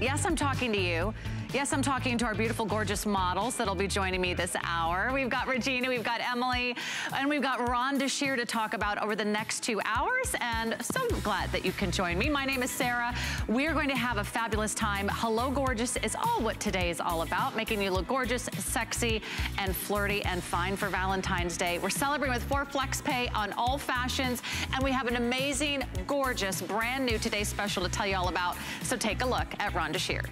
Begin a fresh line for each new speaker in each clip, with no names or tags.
Yes, I'm talking to you. Yes, I'm talking to our beautiful, gorgeous models that'll be joining me this hour. We've got Regina, we've got Emily, and we've got Rhonda Shear to talk about over the next two hours, and so glad that you can join me. My name is Sarah. We're going to have a fabulous time. Hello Gorgeous is all what today is all about, making you look gorgeous, sexy, and flirty and fine for Valentine's Day. We're celebrating with four flex pay on all fashions, and we have an amazing, gorgeous, brand new Today Special to tell you all about. So take a look at Rhonda Shear.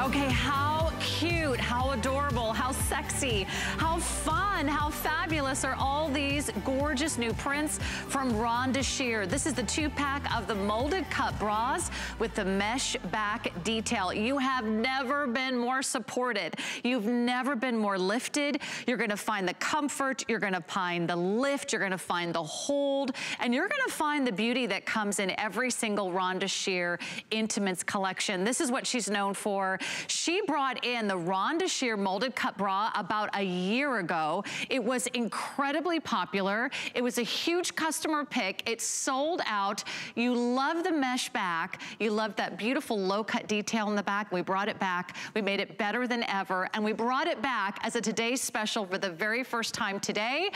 Okay, how cute, how adorable, how sexy, how fun, how fabulous are all these gorgeous new prints from Rhonda Shear. This is the two pack of the molded cut bras with the mesh back detail. You have never been more supported. You've never been more lifted. You're gonna find the comfort, you're gonna find the lift, you're gonna find the hold, and you're gonna find the beauty that comes in every single Rhonda Shear Intimates collection. This is what she's known for. She brought in the Shear molded cut bra about a year ago. It was incredibly popular. It was a huge customer pick. It sold out. You love the mesh back. You love that beautiful low cut detail in the back. We brought it back. We made it better than ever. And we brought it back as a today's special for the very first time today.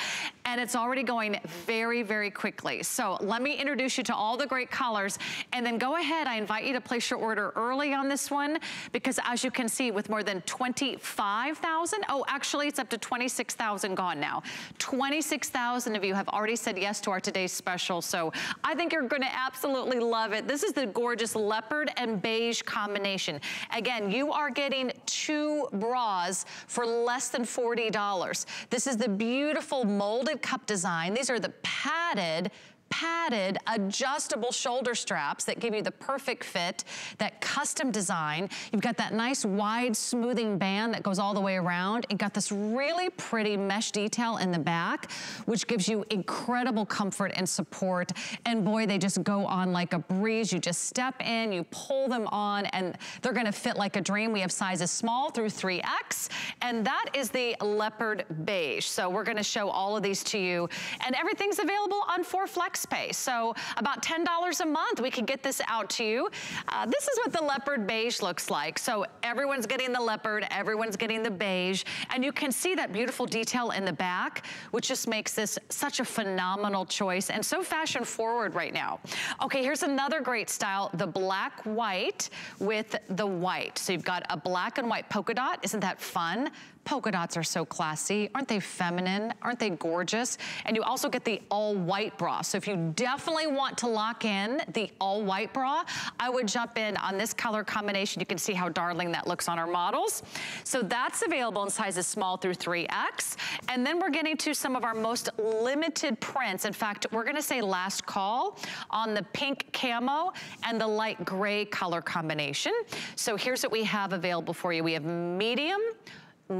And it's already going very, very quickly. So let me introduce you to all the great colors. And then go ahead. I invite you to place your order early on this one because as you can see, with more than 25,000, oh, actually it's up to 26,000 gone now. 26,000 of you have already said yes to our today's special, so I think you're gonna absolutely love it. This is the gorgeous leopard and beige combination. Again, you are getting two bras for less than $40. This is the beautiful molded cup design. These are the padded padded adjustable shoulder straps that give you the perfect fit, that custom design. You've got that nice wide smoothing band that goes all the way around. It got this really pretty mesh detail in the back, which gives you incredible comfort and support. And boy, they just go on like a breeze. You just step in, you pull them on, and they're gonna fit like a dream. We have sizes small through 3X, and that is the leopard beige. So we're gonna show all of these to you. And everything's available on 4Flex pay. So about $10 a month, we can get this out to you. Uh, this is what the leopard beige looks like. So everyone's getting the leopard, everyone's getting the beige, and you can see that beautiful detail in the back, which just makes this such a phenomenal choice and so fashion forward right now. Okay, here's another great style, the black white with the white. So you've got a black and white polka dot. Isn't that fun? Polka dots are so classy. Aren't they feminine? Aren't they gorgeous? And you also get the all white bra. So if you definitely want to lock in the all white bra, I would jump in on this color combination. You can see how darling that looks on our models. So that's available in sizes small through 3X. And then we're getting to some of our most limited prints. In fact, we're gonna say last call on the pink camo and the light gray color combination. So here's what we have available for you. We have medium,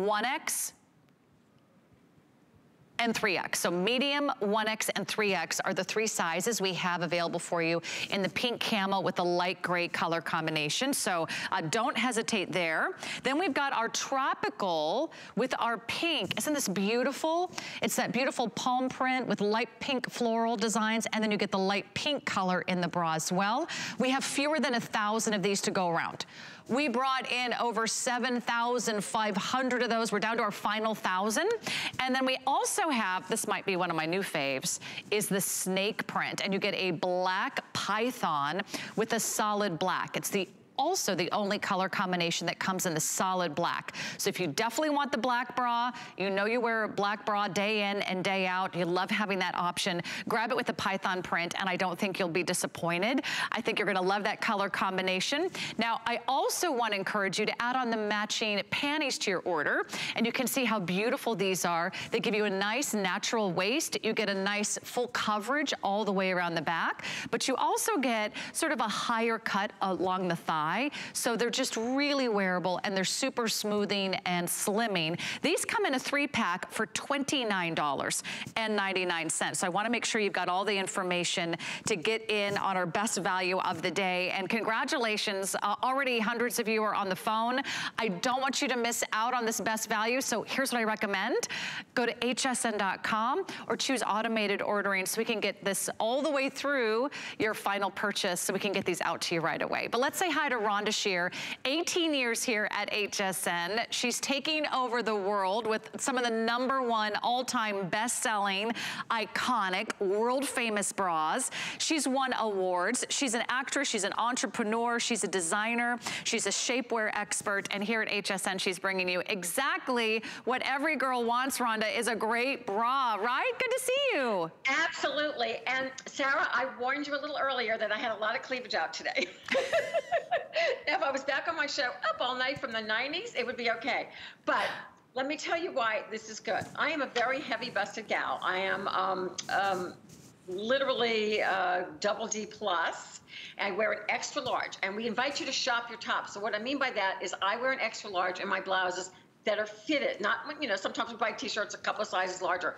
1X, and 3X. So medium, 1X, and 3X are the three sizes we have available for you in the pink camel with the light gray color combination. So uh, don't hesitate there. Then we've got our tropical with our pink. Isn't this beautiful? It's that beautiful palm print with light pink floral designs, and then you get the light pink color in the bra as well. We have fewer than a thousand of these to go around. We brought in over 7,500 of those. We're down to our final thousand. And then we also have, this might be one of my new faves, is the snake print. And you get a black python with a solid black. It's the also the only color combination that comes in the solid black. So if you definitely want the black bra, you know you wear a black bra day in and day out, you love having that option, grab it with the python print and I don't think you'll be disappointed. I think you're gonna love that color combination. Now, I also wanna encourage you to add on the matching panties to your order and you can see how beautiful these are. They give you a nice natural waist. You get a nice full coverage all the way around the back, but you also get sort of a higher cut along the thigh dry. So they're just really wearable and they're super smoothing and slimming. These come in a three pack for $29.99. So I wanna make sure you've got all the information to get in on our best value of the day. And congratulations, uh, already hundreds of you are on the phone. I don't want you to miss out on this best value. So here's what I recommend. Go to hsn.com or choose automated ordering so we can get this all the way through your final purchase so we can get these out to you right away. But let's say hi to Rhonda Shear, 18 years here at HSN. She's taking over the world with some of the number one all-time best-selling, iconic, world-famous bras. She's won awards. She's an actress, she's an entrepreneur, she's a designer, she's a shapewear expert, and here at HSN, she's bringing you exactly what every girl wants, Rhonda, is a great bra, right? Good to see you.
Absolutely. And Sarah, I warned you a little earlier that I had a lot of cleavage out today. if I was back on my show up all night from the 90s, it would be okay. But let me tell you why this is good. I am a very heavy busted gal. I am um, um, literally uh, double D plus. I wear an extra large, and we invite you to shop your top. So what I mean by that is I wear an extra large in my blouses that are fitted. Not, you know, sometimes we buy t-shirts a couple of sizes larger,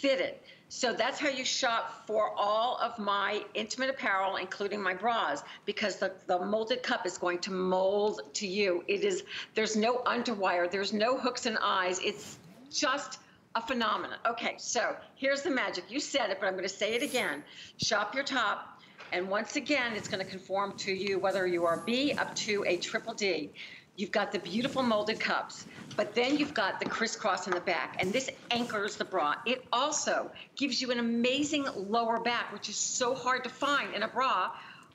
fitted. So that's how you shop for all of my intimate apparel, including my bras, because the, the molded cup is going to mold to you. It is, there's no underwire, there's no hooks and eyes. It's just a phenomenon. Okay, so here's the magic. You said it, but I'm going to say it again. Shop your top, and once again, it's going to conform to you whether you are B up to a triple D. You've got the beautiful molded cups, but then you've got the crisscross in the back, and this anchors the bra. It also gives you an amazing lower back, which is so hard to find in a bra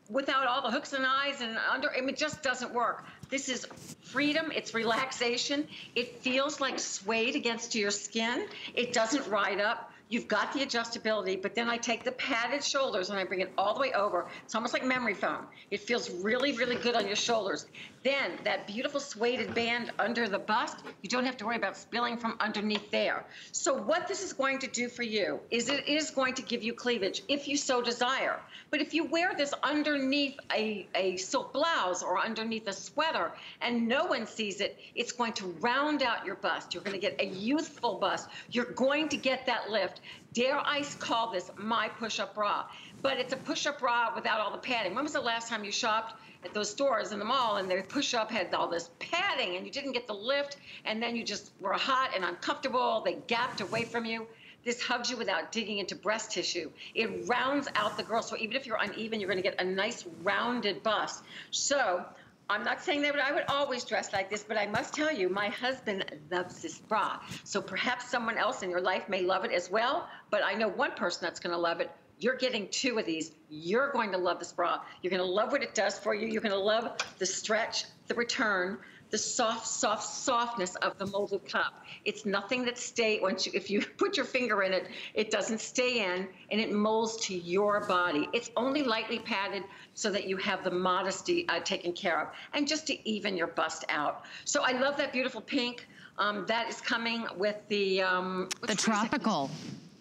without all the hooks and eyes and under, I mean, it just doesn't work. This is freedom, it's relaxation. It feels like suede against your skin. It doesn't ride up. You've got the adjustability, but then I take the padded shoulders and I bring it all the way over. It's almost like memory foam. It feels really, really good on your shoulders. Then that beautiful suede band under the bust, you don't have to worry about spilling from underneath there. So what this is going to do for you is it is going to give you cleavage if you so desire. But if you wear this underneath a, a silk blouse or underneath a sweater and no one sees it, it's going to round out your bust. You're going to get a youthful bust. You're going to get that lift. Dare I call this my push-up bra? But it's a push-up bra without all the padding. When was the last time you shopped at those stores in the mall and their push-up had all this padding and you didn't get the lift and then you just were hot and uncomfortable. They gapped away from you. This hugs you without digging into breast tissue. It rounds out the girl. So even if you're uneven, you're going to get a nice rounded bust. So I'm not saying that I would always dress like this, but I must tell you, my husband loves this bra. So perhaps someone else in your life may love it as well. But I know one person that's going to love it. You're getting two of these. You're going to love this bra. You're going to love what it does for you. You're going to love the stretch, the return, the soft, soft, softness of the molded cup. It's nothing that stay once you, if you put your finger in it, it doesn't stay in and it molds to your body. It's only lightly padded so that you have the modesty uh, taken care of and just to even your bust out. So I love that beautiful pink. Um, that is coming with the um,
the tropical.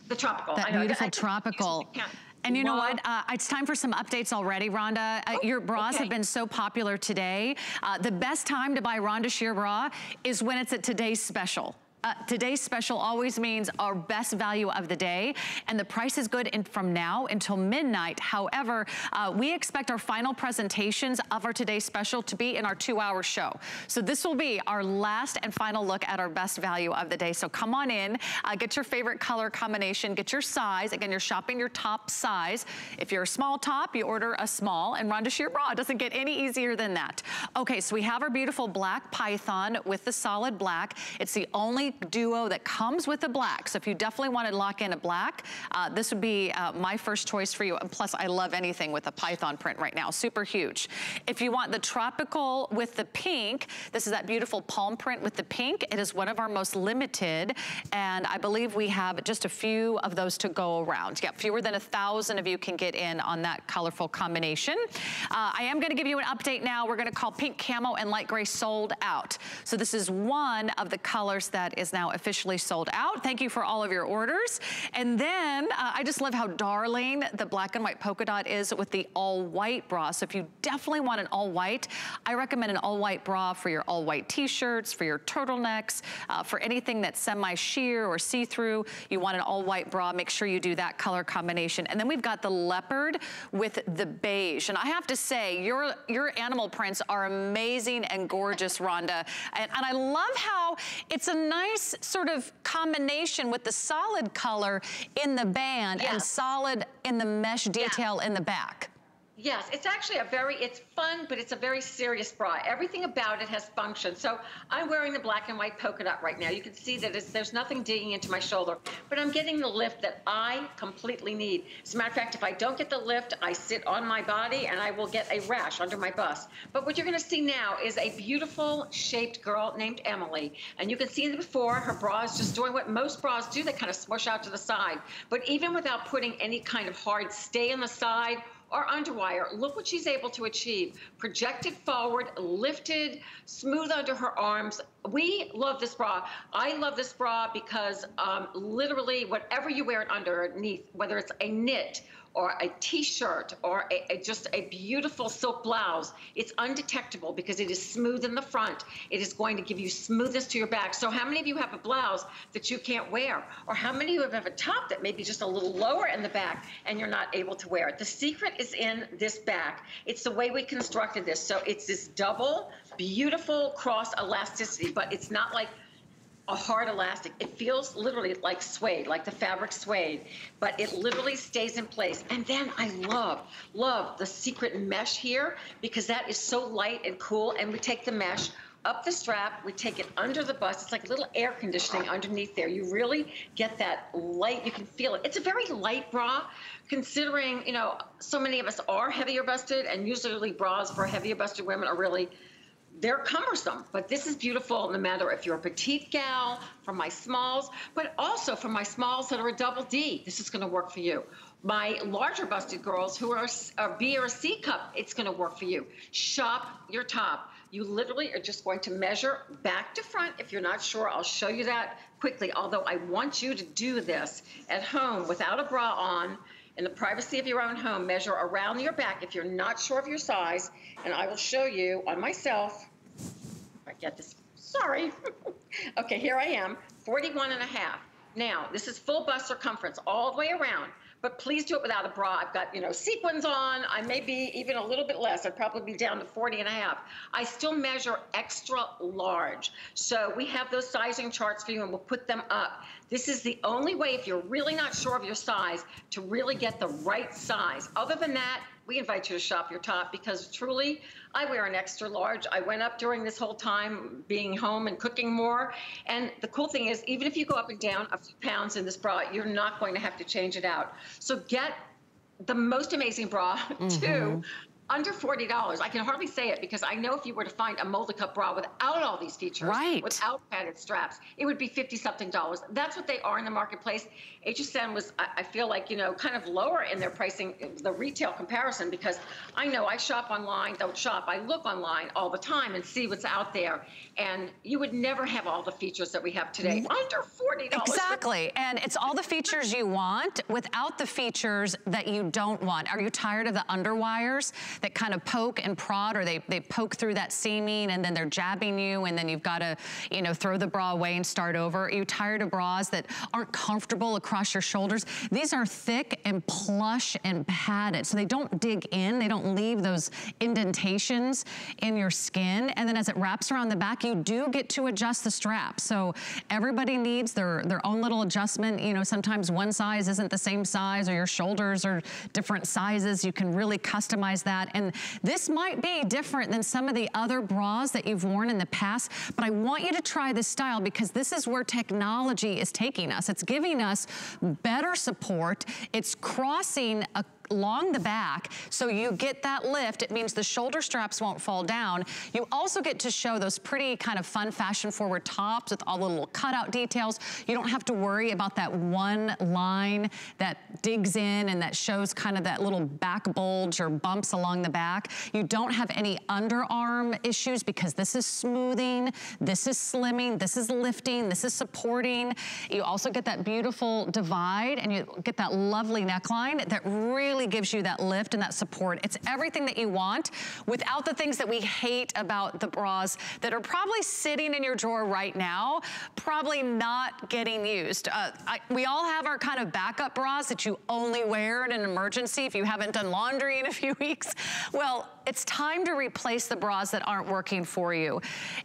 The tropical.
That beautiful tropical. And you know what? Uh, it's time for some updates already, Rhonda. Uh, oh, your bras okay. have been so popular today. Uh, the best time to buy Rhonda Shear bra is when it's at today's special. Uh, today's special always means our best value of the day, and the price is good in, from now until midnight. However, uh, we expect our final presentations of our today's special to be in our two-hour show. So this will be our last and final look at our best value of the day. So come on in, uh, get your favorite color combination, get your size. Again, you're shopping your top size. If you're a small top, you order a small, and Rhonda Shear Bra It doesn't get any easier than that. Okay, so we have our beautiful black python with the solid black. It's the only duo that comes with the black. So if you definitely want to lock in a black, uh, this would be uh, my first choice for you. And plus, I love anything with a python print right now. Super huge. If you want the tropical with the pink, this is that beautiful palm print with the pink. It is one of our most limited. And I believe we have just a few of those to go around. Yeah, fewer than a thousand of you can get in on that colorful combination. Uh, I am going to give you an update now. We're going to call pink camo and light gray sold out. So this is one of the colors that is now officially sold out. Thank you for all of your orders. And then uh, I just love how darling the black and white polka dot is with the all white bra. So if you definitely want an all white, I recommend an all white bra for your all white t-shirts, for your turtlenecks, uh, for anything that's semi-sheer or see-through. You want an all white bra, make sure you do that color combination. And then we've got the leopard with the beige. And I have to say, your, your animal prints are amazing and gorgeous, Rhonda. And, and I love how it's a nice sort of combination with the solid color in the band yeah. and solid in the mesh detail yeah. in the back.
Yes, it's actually a very, it's fun, but it's a very serious bra. Everything about it has function. So I'm wearing the black and white polka dot right now. You can see that there's nothing digging into my shoulder, but I'm getting the lift that I completely need. As a matter of fact, if I don't get the lift, I sit on my body and I will get a rash under my bust. But what you're gonna see now is a beautiful shaped girl named Emily. And you can see before, her bra is just doing what most bras do. They kind of smush out to the side. But even without putting any kind of hard stay on the side or underwire. Look what she's able to achieve. Projected forward, lifted, smooth under her arms. We love this bra. I love this bra because um, literally whatever you wear it underneath, whether it's a knit or a t-shirt or a, a, just a beautiful silk blouse, it's undetectable because it is smooth in the front. It is going to give you smoothness to your back. So how many of you have a blouse that you can't wear? Or how many of you have a top that may be just a little lower in the back and you're not able to wear it? The secret is in this back. It's the way we constructed this. So it's this double, beautiful cross elasticity, but it's not like a hard elastic. It feels literally like suede, like the fabric suede, but it literally stays in place. And then I love, love the secret mesh here because that is so light and cool. And we take the mesh up the strap, we take it under the bust. It's like a little air conditioning underneath there. You really get that light, you can feel it. It's a very light bra considering, you know, so many of us are heavier busted and usually bras for heavier busted women are really they're cumbersome, but this is beautiful no matter if you're a petite gal, from my smalls, but also for my smalls that are a double D. This is going to work for you. My larger busted girls who are a B or a C cup, it's going to work for you. Shop your top. You literally are just going to measure back to front. If you're not sure, I'll show you that quickly. Although I want you to do this at home without a bra on in the privacy of your own home, measure around your back if you're not sure of your size, and I will show you on myself I get this. Sorry. okay, here I am, 41 and a half. Now, this is full bust circumference all the way around, but please do it without a bra. I've got, you know, sequins on. I may be even a little bit less. I'd probably be down to 40 and a half. I still measure extra large. So we have those sizing charts for you and we'll put them up. This is the only way, if you're really not sure of your size, to really get the right size. Other than that, we invite you to shop your top because truly, I wear an extra large. I went up during this whole time being home and cooking more. And the cool thing is, even if you go up and down a few pounds in this bra, you're not going to have to change it out. So get the most amazing bra mm-hmm. too under $40. I can hardly say it because I know if you were to find a molded cup bra without all these features,
right.
without padded straps, it would be 50 something dollars. That's what they are in the marketplace. HSN was, I feel like, you know, kind of lower in their pricing, the retail comparison, because I know I shop online, don't shop, I look online all the time and see what's out there. And you would never have all the features that we have today under $40.
Exactly. And it's all the features you want without the features that you don't want. Are you tired of the underwires? that kind of poke and prod or they, they poke through that seaming and then they're jabbing you and then you've got to, you know, throw the bra away and start over. Are you tired of bras that aren't comfortable across your shoulders? These are thick and plush and padded. So they don't dig in. They don't leave those indentations in your skin. And then as it wraps around the back, you do get to adjust the strap. So everybody needs their, their own little adjustment. You know, sometimes one size isn't the same size or your shoulders are different sizes. You can really customize that. And this might be different than some of the other bras that you've worn in the past, but I want you to try this style because this is where technology is taking us. It's giving us better support. It's crossing a along the back, so you get that lift. It means the shoulder straps won't fall down. You also get to show those pretty kind of fun fashion forward tops with all the little cutout details. You don't have to worry about that one line that digs in and that shows kind of that little back bulge or bumps along the back. You don't have any underarm issues because this is smoothing, this is slimming, this is lifting, this is supporting. You also get that beautiful divide and you get that lovely neckline that really gives you that lift and that support. It's everything that you want without the things that we hate about the bras that are probably sitting in your drawer right now, probably not getting used. Uh, I, we all have our kind of backup bras that you only wear in an emergency if you haven't done laundry in a few weeks. Well, it's time to replace the bras that aren't working for you.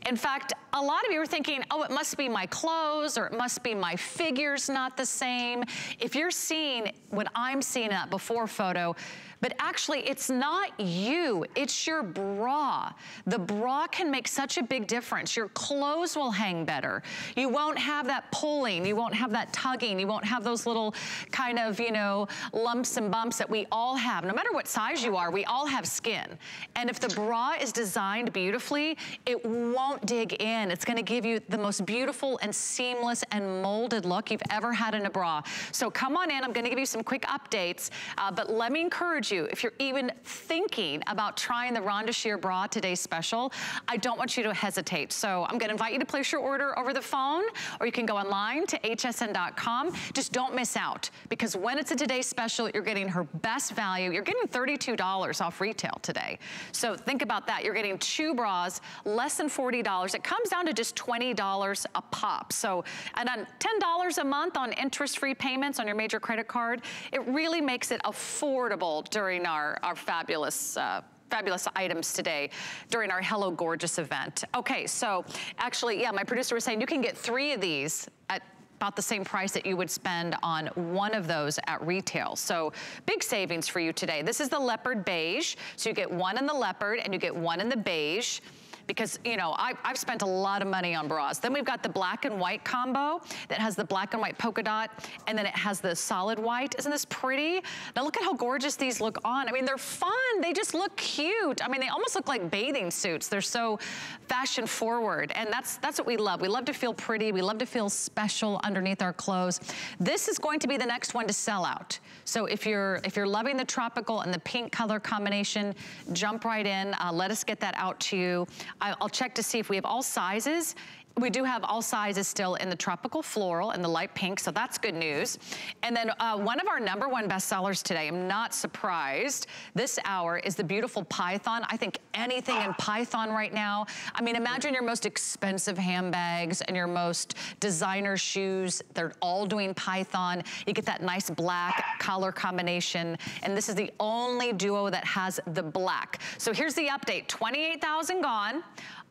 In fact, a lot of you are thinking, oh, it must be my clothes or it must be my figure's not the same. If you're seeing what I'm seeing in that before photo, but actually it's not you, it's your bra. The bra can make such a big difference. Your clothes will hang better. You won't have that pulling, you won't have that tugging, you won't have those little kind of, you know, lumps and bumps that we all have. No matter what size you are, we all have skin. And if the bra is designed beautifully, it won't dig in. It's gonna give you the most beautiful and seamless and molded look you've ever had in a bra. So come on in, I'm gonna give you some quick updates, uh, but let me encourage you you, if you're even thinking about trying the Rhonda Shear bra today's special, I don't want you to hesitate. So I'm gonna invite you to place your order over the phone, or you can go online to hsn.com. Just don't miss out, because when it's a today's special, you're getting her best value. You're getting $32 off retail today. So think about that. You're getting two bras, less than $40. It comes down to just $20 a pop. So, and on $10 a month on interest-free payments on your major credit card, it really makes it affordable during during our, our fabulous uh, fabulous items today during our Hello Gorgeous event. Okay, so actually, yeah, my producer was saying you can get three of these at about the same price that you would spend on one of those at retail. So big savings for you today. This is the leopard beige. So you get one in the leopard and you get one in the beige because, you know, I, have spent a lot of money on bras. Then we've got the black and white combo that has the black and white polka dot, and then it has the solid white. Isn't this pretty? Now look at how gorgeous these look on. I mean, they're fun. They just look cute. I mean, they almost look like bathing suits. They're so fashion forward, and that's, that's what we love. We love to feel pretty. We love to feel special underneath our clothes. This is going to be the next one to sell out. So if you're, if you're loving the tropical and the pink color combination, jump right in. Uh, let us get that out to you. I'll check to see if we have all sizes we do have all sizes still in the tropical floral and the light pink, so that's good news. And then uh, one of our number one bestsellers today, I'm not surprised, this hour is the beautiful Python. I think anything in Python right now, I mean, imagine your most expensive handbags and your most designer shoes, they're all doing Python. You get that nice black color combination, and this is the only duo that has the black. So here's the update, 28,000 gone.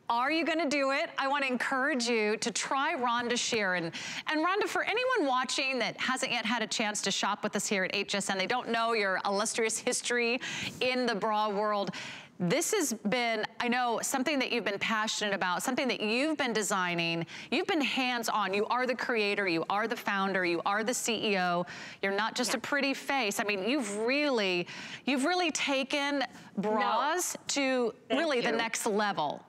Are you gonna do it? I wanna encourage you to try Rhonda Shear. And, and Rhonda, for anyone watching that hasn't yet had a chance to shop with us here at HSN, they don't know your illustrious history in the bra world, this has been, I know, something that you've been passionate about, something that you've been designing. You've been hands-on. You are the creator, you are the founder, you are the CEO. You're not just yeah. a pretty face. I mean, you've really, you've really taken bras no. to Thank really you. the next level.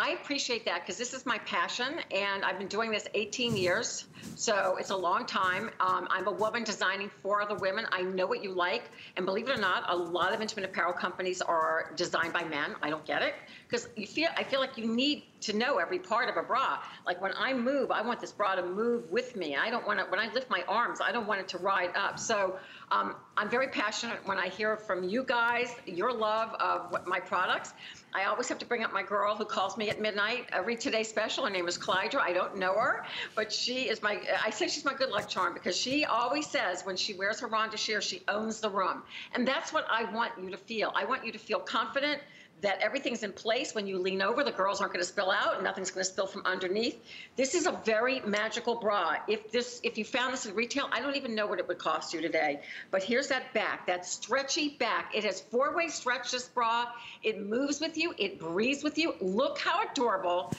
I appreciate that because this is my passion and I've been doing this 18 years. So it's a long time. Um, I'm a woman designing for other women. I know what you like. And believe it or not, a lot of intimate apparel companies are designed by men. I don't get it because you feel, I feel like you need to know every part of a bra. Like when I move, I want this bra to move with me. I don't want to, when I lift my arms, I don't want it to ride up. So um, I'm very passionate when I hear from you guys, your love of my products. I always have to bring up my girl who calls me at midnight every Today Special. Her name is Clydra. I don't know her, but she is my, I say she's my good luck charm because she always says when she wears her Rhonda Shear, she owns the room. And that's what I want you to feel. I want you to feel confident that everything's in place. When you lean over, the girls aren't going to spill out nothing's going to spill from underneath. This is a very magical bra. If this, if you found this in retail, I don't even know what it would cost you today. But here's that back, that stretchy back. It has four-way stretch, this bra. It moves with you. It breathes with you. Look how adorable.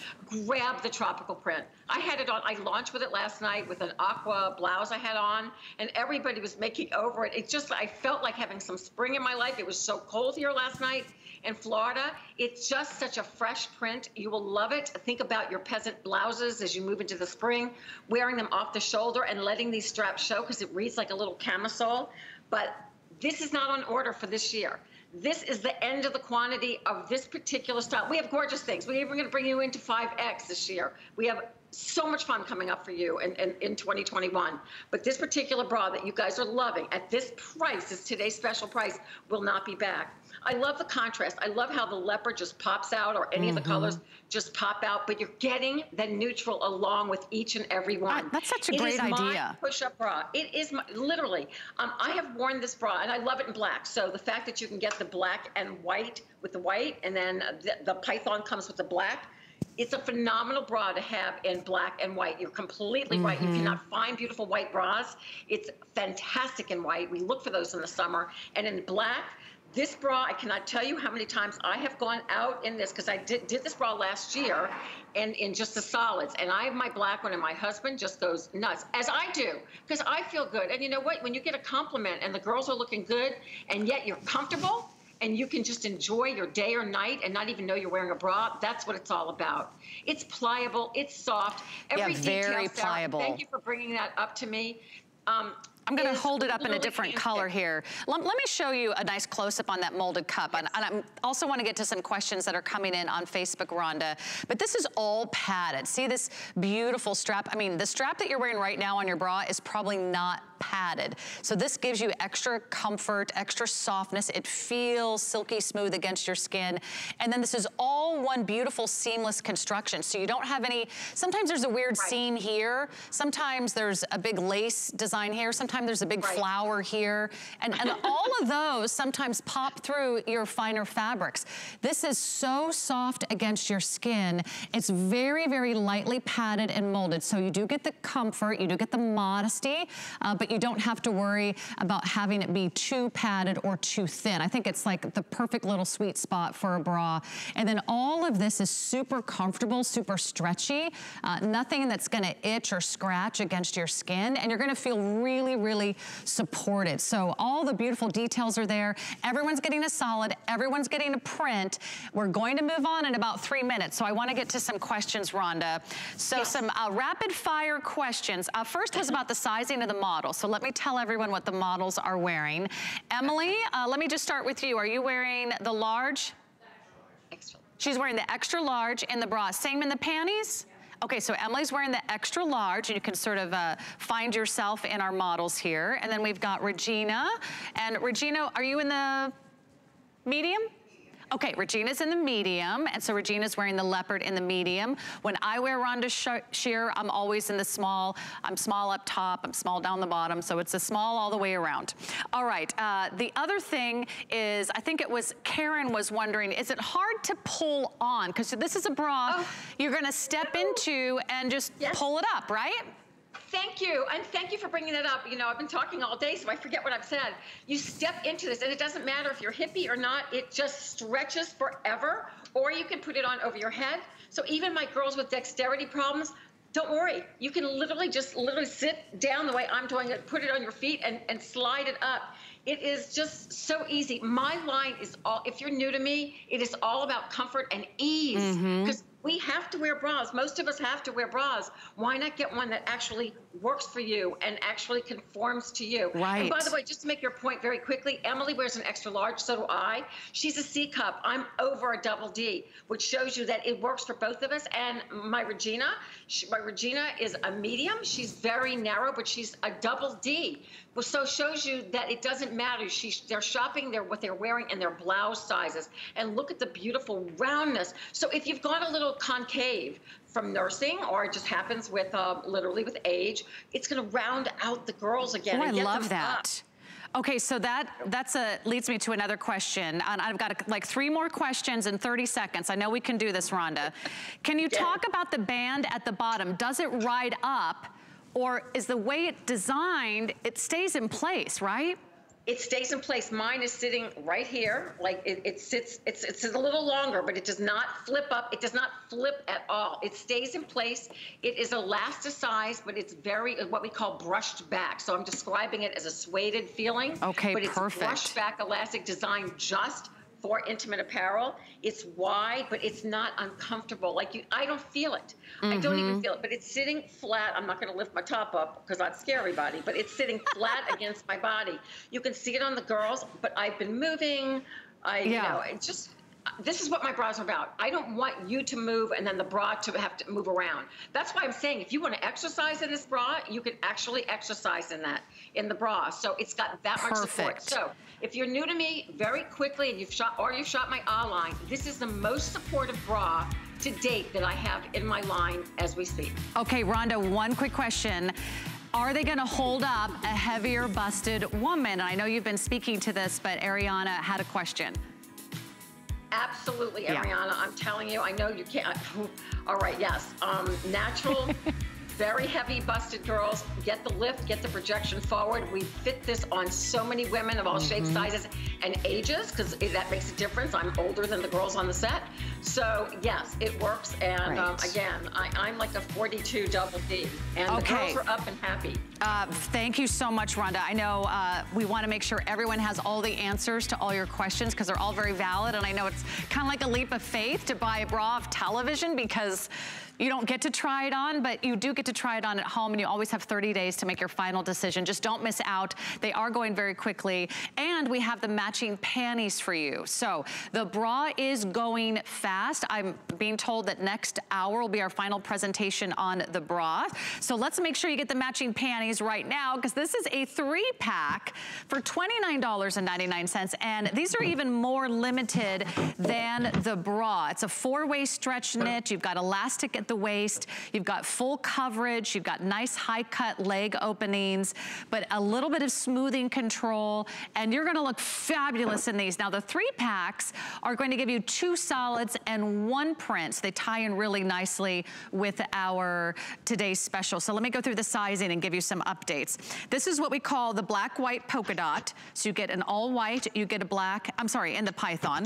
Grab the tropical print. I had it on, I launched with it last night with an aqua blouse I had on, and everybody was making over it. It just, I felt like having some spring in my life. It was so cold here last night in Florida. It's just such a fresh print. You will love it. Think about your peasant blouses as you move into the spring, wearing them off the shoulder and letting these straps show because it reads like a little camisole. But this is not on order for this year. This is the end of the quantity of this particular style. We have gorgeous things. We're even going to bring you into 5X this year. We have so much fun coming up for you in, in, in 2021. But this particular bra that you guys are loving at this price, is today's special price, will not be back. I love the contrast. I love how the leopard just pops out or any mm -hmm. of the colors mm-hmm. just pop out, but you're getting the neutral along with each and every one.
that's such a it great idea.
push-up bra. It is my, literally, um, I have worn this bra and I love it in black. So the fact that you can get the black and white with the white and then the, the python comes with the black, it's a phenomenal bra to have in black and white. You're completely mm -hmm. right. You cannot mm-hmm. find beautiful white bras. It's fantastic in white. We look for those in the summer. And in black, this bra, I cannot tell you how many times I have gone out in this because I did, did this bra last year and in just the solids. And I have my black one and my husband just goes nuts, as I do, because I feel good. And you know what? When you get a compliment and the girls are looking good and yet you're comfortable and you can just enjoy your day or night and not even know you're wearing a bra, that's what it's all about. It's pliable, it's soft.
Every yeah, very
detail,
pliable.
Sarah, thank you for bringing that up to me. Um,
I'm gonna hold it up in a different color here. Let, let, me show you a nice close-up on that molded cup. Yes. And, and I also wanna get to some questions that are coming in on Facebook, Rhonda. But this is all padded. See this beautiful strap? I mean, the strap that you're wearing right now on your bra is probably not padded. So this gives you extra comfort, extra softness. It feels silky smooth against your skin. And then this is all one beautiful seamless construction. So you don't have any, sometimes there's a weird right. seam here. Sometimes there's a big lace design here. Sometimes there's a big right. flower here. And, and all of those sometimes pop through your finer fabrics. This is so soft against your skin. It's very, very lightly padded and molded. So you do get the comfort, you do get the modesty, uh, but you don't have to worry about having it be too padded or too thin. I think it's like the perfect little sweet spot for a bra. And then all of this is super comfortable, super stretchy, uh, nothing that's gonna itch or scratch against your skin. And you're gonna feel really, really supported. So all the beautiful details are there. Everyone's getting a solid, everyone's getting a print. We're going to move on in about three minutes. So I wanna get to some questions, Rhonda. So some uh, rapid fire questions. Uh, first was about the sizing of the model. So let me tell everyone what the models are wearing. Emily, uh, let me just start with you. Are you wearing the large? Extra. She's wearing the extra large in the bra. Same in the panties? Okay, so Emily's wearing the extra large, and you can sort of uh, find yourself in our models here. And then we've got Regina. And Regina, are you in the medium? Okay, Regina's in the medium, and so Regina's wearing the leopard in the medium. When I wear Rhonda Shear, I'm always in the small. I'm small up top, I'm small down the bottom, so it's a small all the way around. All right, uh, the other thing is, I think it was Karen was wondering, is it hard to pull on? Because this is a bra oh. you're gonna step into and just yes. pull it up, right?
Thank you. And thank you for bringing that up. You know, I've been talking all day, so I forget what I've said. You step into this, and it doesn't matter if you're hippie or not, it just stretches forever, or you can put it on over your head. So even my girls with dexterity problems, don't worry. You can literally just literally sit down the way I'm doing it, put it on your feet, and, and slide it up. It is just so easy. My line is all, if you're new to me, it is all about comfort and ease. Because mm -hmm we have to wear bras. Most of us have to wear bras. Why not get one that actually works for you and actually conforms to you?
Right.
And by the way, just to make your point very quickly, Emily wears an extra large, so do I. She's a C cup. I'm over a double D, which shows you that it works for both of us. And my Regina, she, my Regina is a medium. She's very narrow, but she's a double D. Well, so shows you that it doesn't matter. She's, they're shopping their what they're wearing and their blouse sizes. And look at the beautiful roundness. So if you've got a little concave from nursing or it just happens with uh, literally with age, it's going to round out the girls again.
Oh, I love that. Up. Okay, so that that's a leads me to another question. And I've got a, like three more questions in 30 seconds. I know we can do this, Rhonda. Can you yeah. talk about the band at the bottom? Does it ride up or is the way it designed, it stays in place, right?
It stays in place. Mine is sitting right here. Like it, it sits, it's, it's a little longer, but it does not flip up. It does not flip at all. It stays in place. It is elasticized, but it's very, uh, what we call brushed back. So I'm describing it as a suede feeling.
Okay,
but
perfect.
But it's brushed back elastic design just for intimate apparel. It's wide, but it's not uncomfortable. Like you, I don't feel it. Mm-hmm. I don't even mm-hmm. feel it. But it's sitting flat. I'm not going to lift my top up because I'd scare everybody. But it's sitting flat against my body. You can see it on the girls. But I've been moving. I, yeah. you know, it just this is what my bras are about. I don't want you to move and then the bra to have to move around. That's why I'm saying if you want to exercise in this bra, you can actually exercise in that in the bra. So it's got that
Perfect.
much support. So if you're new to me, very quickly, and you've shot or you've shot my A line, this is the most supportive bra to date that I have in my line as we speak.
Okay, Rhonda, one quick question. Are they gonna hold up a heavier busted woman? I know you've been speaking to this, but Ariana had a question.
Absolutely, Ariana. Yeah. I'm telling you, I know you can't. All right, yes. Um, natural very heavy busted girls get the lift, get the projection forward. We fit this on so many women of all mm-hmm. shapes, sizes, and ages because that makes a difference. I'm older than the girls on the set. So, yes, it works. And um, again, I, am like a 42 double D. And okay. the girls are up and happy.
Uh, thank you so much, Rhonda. I know uh, we want to make sure everyone has all the answers to all your questions because they're all very valid. And I know it's kind of like a leap of faith to buy a bra of television because you don't get to try it on, but you do get to try it on at home and you always have 30 days to make your final decision. Just don't miss out. They are going very quickly. And we have the matching panties for you. So the bra is going fast. I'm being told that next hour will be our final presentation on the bra. So let's make sure you get the matching panties right now because this is a three pack for $29.99. And these are even more limited than the bra. It's a four-way stretch knit. You've got elastic at the waist. You've got full coverage. You've got nice high cut leg openings, but a little bit of smoothing control. And you're gonna look fabulous in these. Now the three packs are going to give you two solids and one print. So they tie in really nicely with our today's special. So let me go through the sizing and give you some updates. This is what we call the black white polka dot. So you get an all white, you get a black, I'm sorry, in the python.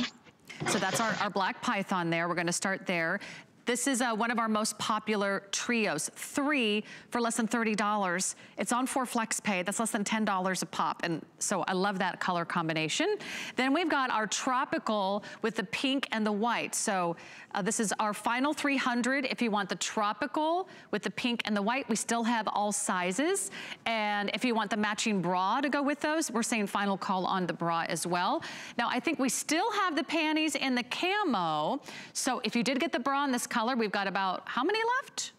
So that's our, our black python there. We're gonna start there. This is uh, one of our most popular trios. Three for less than $30. It's on for flex pay. That's less than $10 a pop. And so I love that color combination. Then we've got our tropical with the pink and the white. So uh, this is our final 300. If you want the tropical with the pink and the white, we still have all sizes. And if you want the matching bra to go with those, we're saying final call on the bra as well. Now, I think we still have the panties in the camo. So if you did get the bra in this color. We've got about, how many left?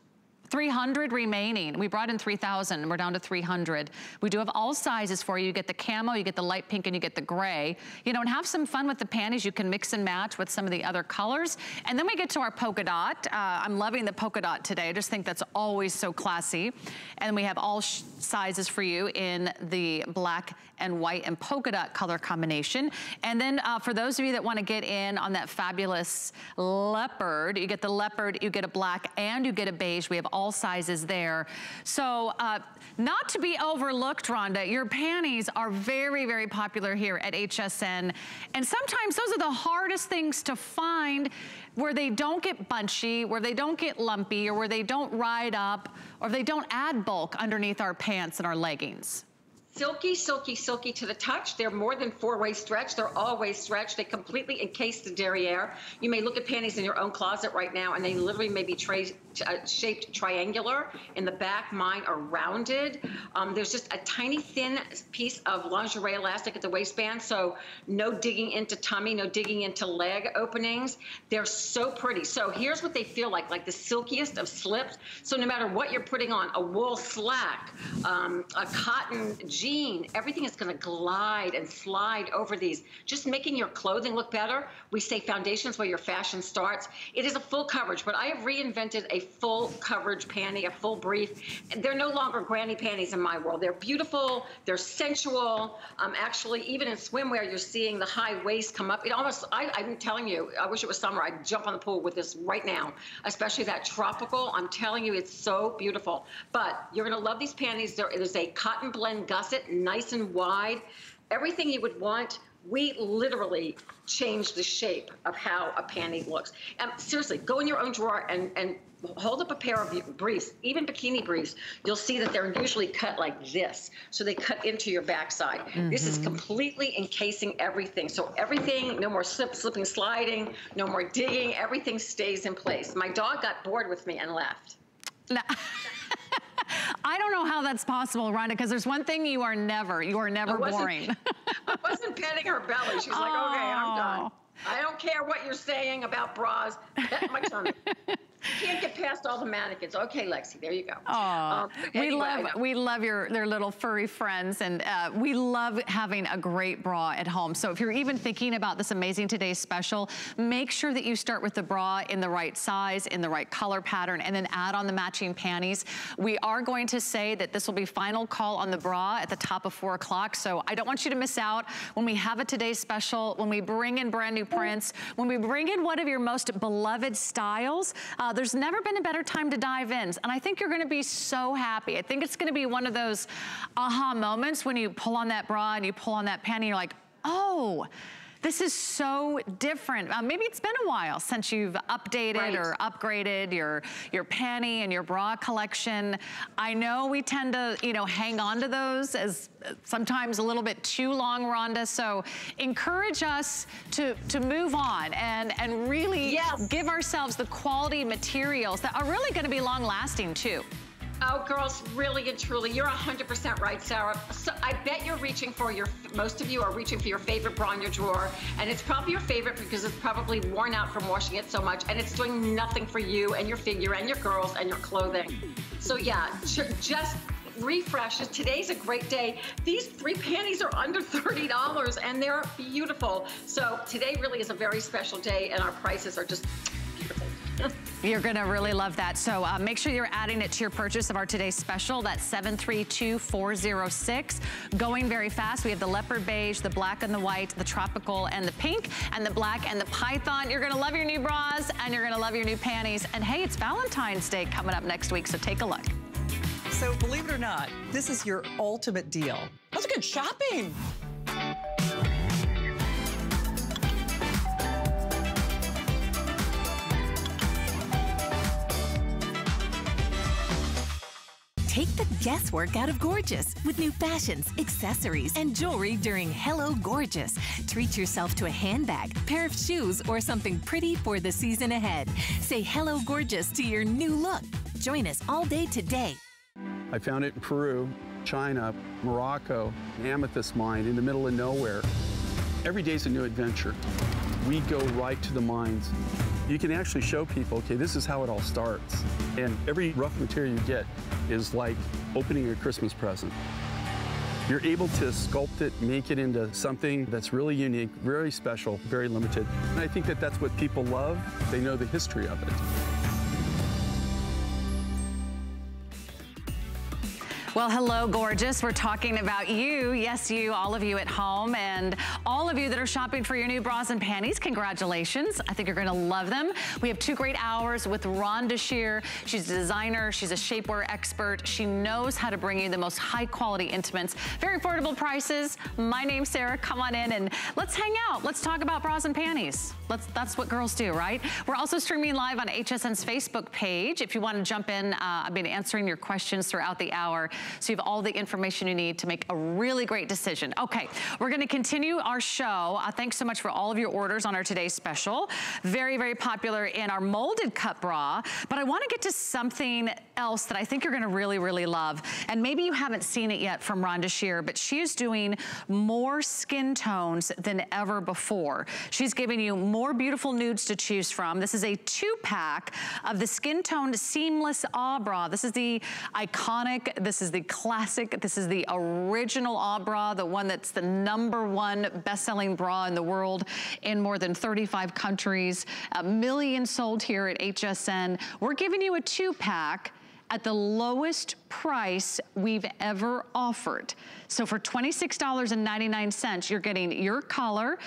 300 remaining. We brought in 3,000 and we're down to 300. We do have all sizes for you. You get the camo, you get the light pink, and you get the gray. You know, and have some fun with the panties. You can mix and match with some of the other colors. And then we get to our polka dot. Uh, I'm loving the polka dot today. I just think that's always so classy. And we have all sizes for you in the black and white and polka dot color combination. And then uh, for those of you that wanna get in on that fabulous leopard, you get the leopard, you get a black, and you get a beige. We have all sizes there. So uh, not to be overlooked, Rhonda, your panties are very, very popular here at HSN. And sometimes those are the hardest things to find where they don't get bunchy, where they don't get lumpy, or where they don't ride up, or they don't add bulk underneath our pants and our leggings
silky, silky, silky to the touch. They're more than four-way stretch. They're all-way stretch. They completely encase the derriere. You may look at panties in your own closet right now, and they literally may be uh, shaped triangular. In the back, mine are rounded. Um, there's just a tiny thin piece of lingerie elastic at the waistband, so no digging into tummy, no digging into leg openings. They're so pretty. So here's what they feel like, like the silkiest of slips. So no matter what you're putting on, a wool slack, um, a cotton jean, jean, everything is gonna glide and slide over these, just making your clothing look better. We say foundations where your fashion starts. It is a full coverage, but I have reinvented a full coverage panty, a full brief. They're no longer granny panties in my world. They're beautiful, they're sensual. Um, actually, even in swimwear, you're seeing the high waist come up. It almost, I, I'm telling you, I wish it was summer. I'd jump on the pool with this right now, especially that tropical. I'm telling you, it's so beautiful. But you're gonna love these panties. There is a cotton blend gusset, nice and wide. Everything you would want we literally change the shape of how a panty looks. And seriously, go in your own drawer and, and hold up a pair of briefs, even bikini briefs. You'll see that they're usually cut like this. So they cut into your backside. Mm -hmm. This is mm-hmm. completely encasing everything. So everything, no more slip, slipping, sliding, no more digging. Everything stays in place. My dog got bored with me and left.
I don't know how that's possible, Rhonda, because there's one thing you are never, you are never I boring.
I wasn't petting her belly. She's oh. like, okay, I'm done. Oh. I don't care what you're saying about bras. Pet my tummy. can't get past all the mannequins. Okay, Lexi, there you go.
Oh, um, anyway, we love we love your their little furry friends, and uh, we love having a great bra at home. So if you're even thinking about this amazing today's special, make sure that you start with the bra in the right size, in the right color pattern, and then add on the matching panties. We are going to say that this will be final call on the bra at the top of four o'clock. So I don't want you to miss out when we have a today's special, when we bring in brand new prints, when we bring in one of your most beloved styles. Uh, there's never been a better time to dive in. And I think you're gonna be so happy. I think it's gonna be one of those aha moments when you pull on that bra and you pull on that panty, you're like, oh, this is so different. Uh, maybe it's been a while since you've updated right. or upgraded your, your panty and your bra collection. I know we tend to, you know, hang on to those as sometimes a little bit too long, Rhonda. So encourage us to, to move on and, and really yes. give ourselves the quality materials that are really gonna be long lasting too.
Oh, girls, really and truly, you're 100% right, Sarah. So I bet you're reaching for your, most of you are reaching for your favorite bra in your drawer, and it's probably your favorite because it's probably worn out from washing it so much, and it's doing nothing for you and your figure and your girls and your clothing. So yeah, just refresh. Today's a great day. These three panties are under $30 and they're beautiful. So today really is a very special day and our prices are just beautiful.
You're gonna really love that. So uh, make sure you're adding it to your purchase of our today's special. That's 732406. Going very fast. We have the leopard beige, the black and the white, the tropical and the pink, and the black and the python. You're gonna love your new bras and you're gonna love your new panties. And hey, it's Valentine's Day coming up next week, so take a look.
So believe it or not, this is your ultimate deal. That's good shopping.
Take the guesswork out of gorgeous with new fashions, accessories, and jewelry during Hello Gorgeous. Treat yourself to a handbag, pair of shoes, or something pretty for the season ahead. Say Hello Gorgeous to your new look. Join us all day today.
I found it in Peru, China, Morocco, an amethyst mine in the middle of nowhere. Every day is a new adventure. We go right to the mines you can actually show people, okay, this is how it all starts. And every rough material you get is like opening a Christmas present. You're able to sculpt it, make it into something that's really unique, very special, very limited. And I think that that's what people love. They know the history of it.
Well, hello, gorgeous. We're talking about you. Yes, you, all of you at home, and all of you that are shopping for your new bras and panties. Congratulations. I think you're going to love them. We have two great hours with Rhonda Shear. She's a designer. She's a shapewear expert. She knows how to bring you the most high quality intimates. Very affordable prices. My name's Sarah. Come on in and let's hang out. Let's talk about bras and panties. Let's, that's what girls do, right? We're also streaming live on HSN's Facebook page. If you want to jump in, uh, I've been answering your questions throughout the hour. So you have all the information you need to make a really great decision. Okay, we're gonna continue our show. Uh, thanks so much for all of your orders on our today's special. Very, very popular in our molded cut bra, but I wanna get to something else that I think you're gonna really, really love. And maybe you haven't seen it yet from Rhonda Shear, but she is doing more skin tones than ever before. She's giving you more beautiful nudes to choose from. This is a two pack of the skin toned seamless ah bra. This is the iconic, this is the the classic. This is the original Ah bra, the one that's the number one best-selling bra in the world in more than 35 countries. A million sold here at HSN. We're giving you a two-pack at the lowest price we've ever offered. So for $26.99, you're getting your color,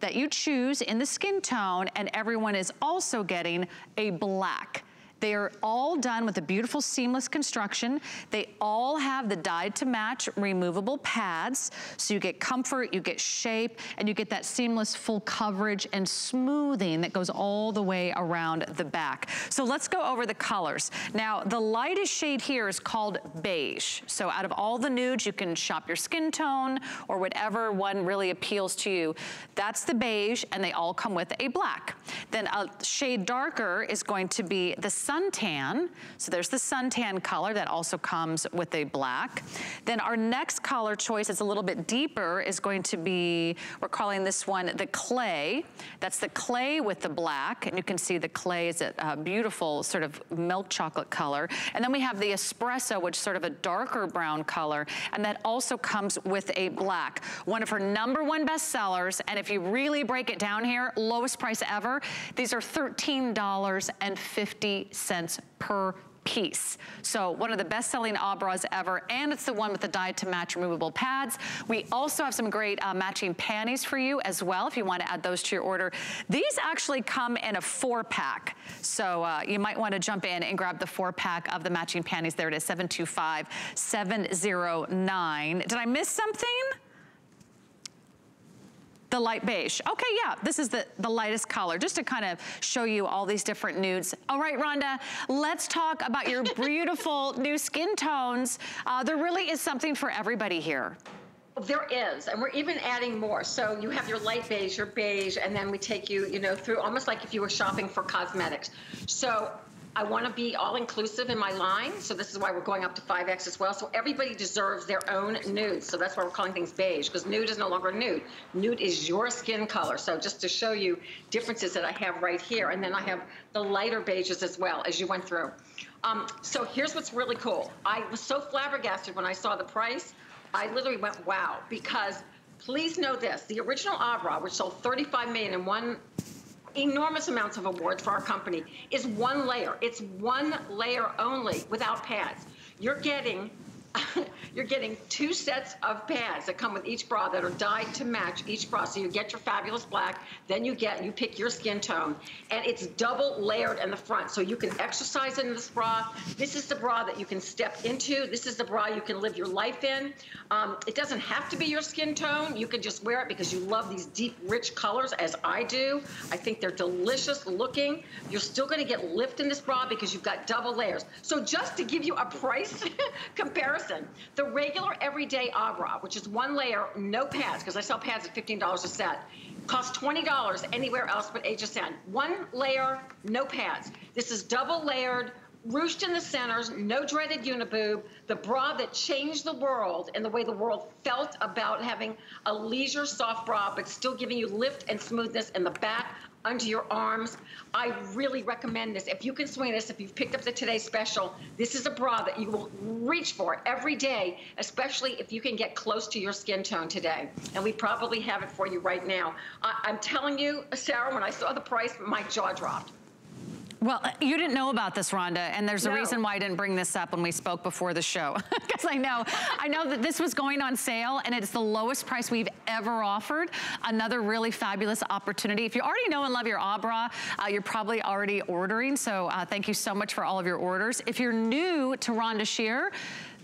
that you choose in the skin tone and everyone is also getting a black. They are all done with a beautiful seamless construction. They all have the dyed to match removable pads. So you get comfort, you get shape, and you get that seamless full coverage and smoothing that goes all the way around the back. So let's go over the colors. Now, the lightest shade here is called beige. So out of all the nudes, you can shop your skin tone or whatever one really appeals to you. That's the beige, and they all come with a black. Then a shade darker is going to be the suntan. So there's the suntan color that also comes with a black. Then our next color choice is a little bit deeper is going to be, we're calling this one the clay. That's the clay with the black. And you can see the clay is a, beautiful sort of milk chocolate color. And then we have the espresso, which is sort of a darker brown color. And that also comes with a black. One of her number one best sellers. And if you really break it down here, lowest price ever, these are $13.50 cents per piece. So one of the best-selling Abras ever, and it's the one with the dyed to match removable pads. We also have some great uh, matching panties for you as well, if you want to add those to your order. These actually come in a four-pack, so uh, you might want to jump in and grab the four-pack of the matching panties. There it is, 725-709. Did I miss something? The light beige. Okay, yeah, this is the, the lightest color, just to kind of show you all these different nudes. All right, Rhonda, let's talk about your beautiful new skin tones. Uh, there really is something for everybody here.
There is, and we're even adding more. So you have your light beige, your beige, and then we take you, you know, through almost like if you were shopping for cosmetics. So I want to be all inclusive in my line. So this is why we're going up to 5X as well. So everybody deserves their own nude. So that's why we're calling things beige because nude is no longer nude. Nude is your skin color. So just to show you differences that I have right here. And then I have the lighter beiges as well as you went through. Um, so here's what's really cool. I was so flabbergasted when I saw the price. I literally went, wow, because please know this, the original Abra, which sold 35 million in one enormous amounts of awards for our company is one layer. It's one layer only without pads. You're getting you're getting two sets of pads that come with each bra that are dyed to match each bra. So you get your fabulous black, then you get, you pick your skin tone, and it's double layered in the front. So you can exercise in this bra. This is the bra that you can step into. This is the bra you can live your life in. Um, it doesn't have to be your skin tone. You can just wear it because you love these deep, rich colors, as I do. I think they're delicious looking. You're still gonna get lift in this bra because you've got double layers. So just to give you a price comparison, the regular everyday Abra, which is one layer, no pads, because I sell pads at $15 a set, costs $20 anywhere else but HSN. One layer, no pads. This is double layered, ruched in the centers, no dreaded uniboob, the bra that changed the world and the way the world felt about having a leisure soft bra, but still giving you lift and smoothness in the back under your arms. I really recommend this. If you can swing this, if you've picked up the Today Special, this is a bra that you will reach for every day, especially if you can get close to your skin tone today. And we probably have it for you right now. I- I'm telling you, Sarah, when I saw the price, my jaw dropped.
Well, you didn't know about this, Rhonda, and there's a reason why I didn't bring this up when we spoke before the show. Because I know, I know that this was going on sale and it's the lowest price we've ever offered. Another really fabulous opportunity. If you already know and love your Abra, uh, you're probably already ordering. So uh, thank you so much for all of your orders. If you're new to Rhonda Shear,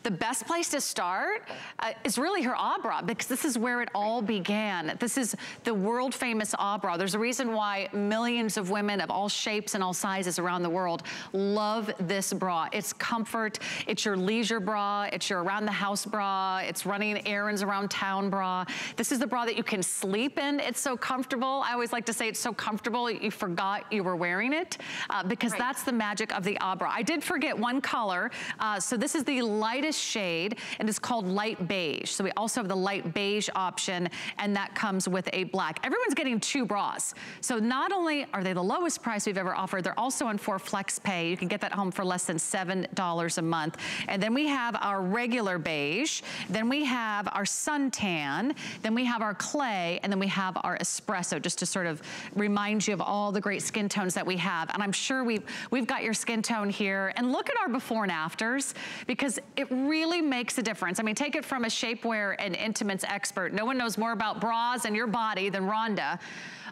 the best place to start uh, is really her Abra because this is where it all began. This is the world famous Abra. There's a reason why millions of women of all shapes and all sizes around the world love this bra. It's comfort, it's your leisure bra, it's your around the house bra, it's running errands around town bra. This is the bra that you can sleep in. It's so comfortable. I always like to say it's so comfortable you forgot you were wearing it uh, because
Right.
that's the magic of the Abra. I did forget one color. Uh, so this is the lightest shade, and it's called light beige. So we also have the light beige option, and that comes with a black. Everyone's getting two bras. So not only are they the lowest price we've ever offered, they're also on for flex pay. You can get that home for less than $7 a month. And then we have our regular beige, then we have our suntan, then we have our clay, and then we have our espresso, just to sort of remind you of all the great skin tones that we have. And I'm sure we've, we've got your skin tone here. And look at our before and afters, because it really makes a difference. I mean, take it from a shapewear and intimates expert. No one knows more about bras and your body than Rhonda.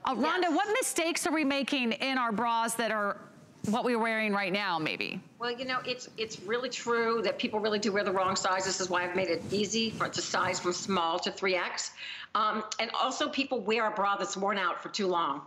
Uh, Rhonda, yes. what mistakes are we making in our bras that are what we're wearing right now, maybe?
Well, you know, it's it's really true that people really do wear the wrong size. This is why I've made it easy for it to size from small to 3X. Um, and also people wear a bra that's worn out for too long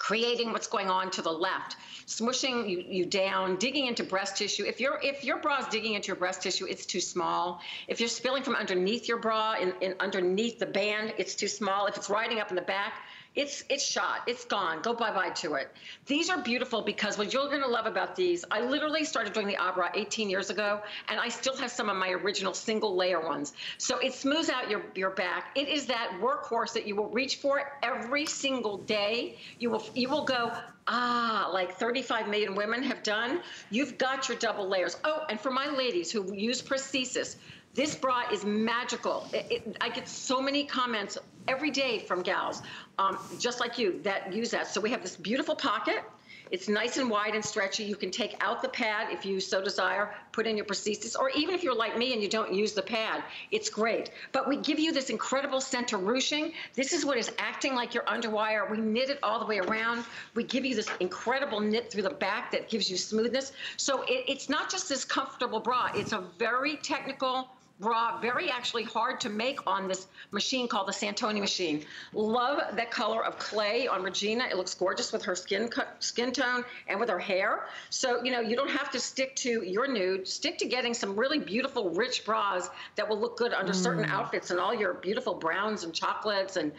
creating what's going on to the left, smushing you, you down, digging into breast tissue. If your if your bra is digging into your breast tissue, it's too small. If you're spilling from underneath your bra, in underneath the band, it's too small. If it's riding up in the back, it's it's shot. It's gone. Go bye bye to it. These are beautiful because what you're going to love about these, I literally started doing the Abra 18 years ago, and I still have some of my original single layer ones. So it smooths out your your back. It is that workhorse that you will reach for every single day. You will you will go ah, like 35 million women have done. You've got your double layers. Oh, and for my ladies who use prosthesis, this bra is magical. It, it, I get so many comments every day from gals, um, just like you, that use that. So we have this beautiful pocket. It's nice and wide and stretchy. You can take out the pad if you so desire, put in your prosthesis, or even if you're like me and you don't use the pad, it's great. But we give you this incredible center ruching. This is what is acting like your underwire. We knit it all the way around. We give you this incredible knit through the back that gives you smoothness. So it, it's not just this comfortable bra. It's a very technical, bra, very actually hard to make on this machine called the Santoni machine. Love that color of clay on Regina. It looks gorgeous with her skin skin tone and with her hair. So, you know, you don't have to stick to your nude. Stick to getting some really beautiful, rich bras that will look good under mm. certain outfits and all your beautiful browns and chocolates and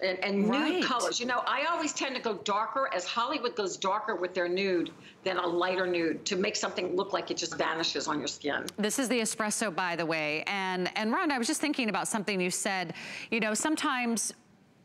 and, and right. nude colors. You know, I always tend to go darker as Hollywood goes darker with their nude than a lighter nude to make something look like it just vanishes on your skin.
This is the espresso, by the way. And, and Ron, I was just thinking about something you said. You know, sometimes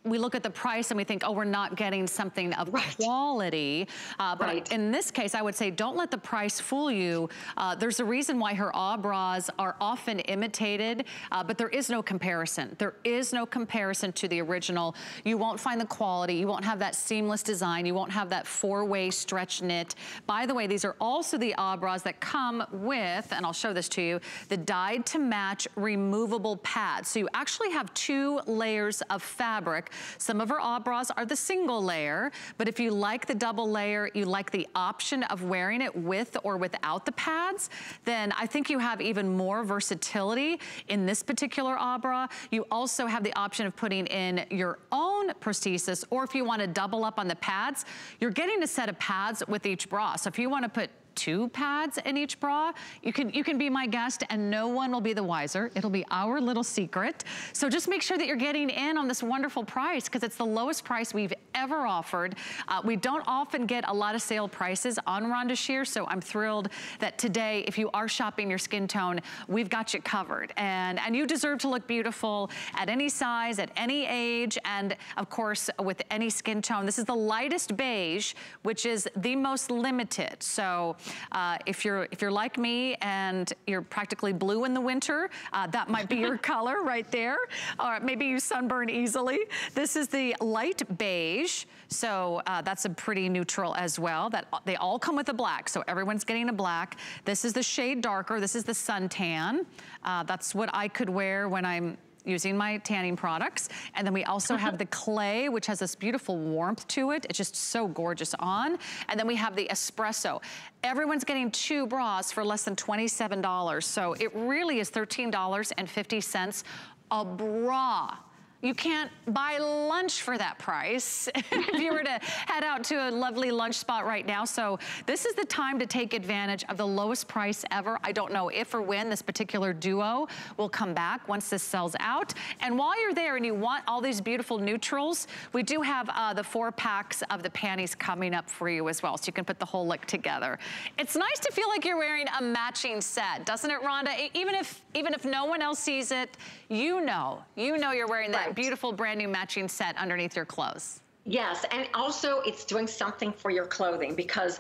we look at the price and we think, oh, we're not getting something of right. quality. Uh, but right. in this case, I would say don't let the price fool you. Uh, there's a reason why her ah bras are often imitated, uh, but there is no comparison. There is no comparison to the original. You won't find the quality. You won't have that seamless design. You won't have that four-way stretch knit. By the way, these are also the ah bras that come with, and I'll show this to you, the dyed to match removable pads. So you actually have two layers of fabric some of our ah bras are the single layer, but if you like the double layer, you like the option of wearing it with or without the pads, then I think you have even more versatility in this particular ah bra. You also have the option of putting in your own prosthesis, or if you wanna double up on the pads, you're getting a set of pads with each bra. So if you wanna put two pads in each bra. You can, you can be my guest and no one will be the wiser. It'll be our little secret. So just make sure that you're getting in on this wonderful price because it's the lowest price we've ever offered. Uh, we don't often get a lot of sale prices on Rhonda Shear, so I'm thrilled that today, if you are shopping your skin tone, we've got you covered. And, and you deserve to look beautiful at any size, at any age, and of course, with any skin tone. This is the lightest beige, which is the most limited. So uh, if you're if you're like me and you're practically blue in the winter, uh, that might be your color right there. Or maybe you sunburn easily. This is the light beige. So uh, that's a pretty neutral as well. That They all come with a black, so everyone's getting a black. This is the shade darker. This is the suntan. Uh, that's what I could wear when I'm using my tanning products. And then we also have the clay, which has this beautiful warmth to it. It's just so gorgeous on. And then we have the espresso. Everyone's getting two bras for less than $27. So it really is $13.50 a bra you can't buy lunch for that price if you were to head out to a lovely lunch spot right now. So this is the time to take advantage of the lowest price ever. I don't know if or when this particular duo will come back once this sells out. And while you're there and you want all these beautiful neutrals, we do have uh, the four packs of the panties coming up for you as well. So you can put the whole look together. It's nice to feel like you're wearing a matching set, doesn't it, Rhonda? Even if, even if no one else sees it, you know, you know you're wearing that beautiful brand new matching set underneath your clothes.
Yes, and also it's doing something for your clothing because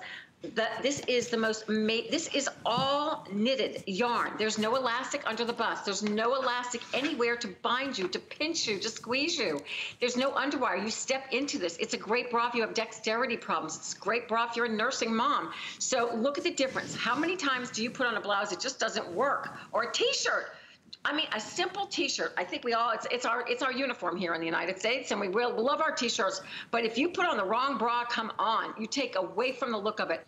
that this is the most made, this is all knitted yarn. There's no elastic under the bust. There's no elastic anywhere to bind you to pinch you to squeeze you. There's no underwire. You step into this. It's a great bra if you have dexterity problems. It's a great bra if you're a nursing mom. So look at the difference. How many times do you put on a blouse? It just doesn't work. Or a t-shirt I mean, a simple T-shirt. I think we all it's it's our it's our uniform here in the United States, and we will love our T-shirts. But if you put on the wrong bra, come on, you take away from the look of it.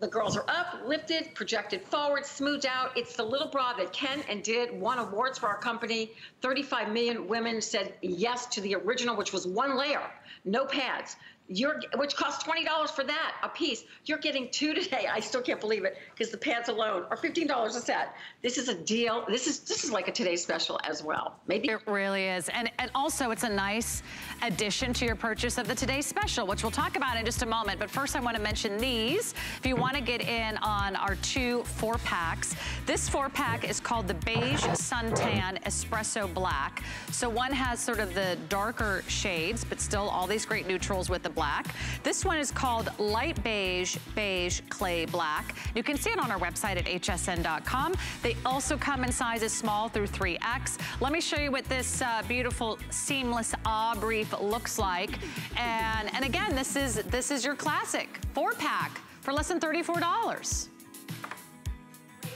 The girls are up, lifted, projected forward, smoothed out. It's the little bra that Ken and did won awards for our company. 35 million women said yes to the original, which was one layer, no pads. You're, which costs twenty dollars for that a piece. You're getting two today. I still can't believe it because the pants alone are fifteen dollars a set. This is a deal. This is this is like a today's special as well. Maybe
it really is, and and also it's a nice addition to your purchase of the today's special, which we'll talk about in just a moment. But first, I want to mention these. If you want to get in on our two four packs, this four pack is called the beige suntan espresso black. So one has sort of the darker shades, but still all these great neutrals with the black. This one is called light beige, beige clay black. You can see it on our website at hsn.com. They also come in sizes small through 3X. Let me show you what this uh, beautiful seamless ah brief looks like. And, and again, this is, this is your classic four pack for less than $34.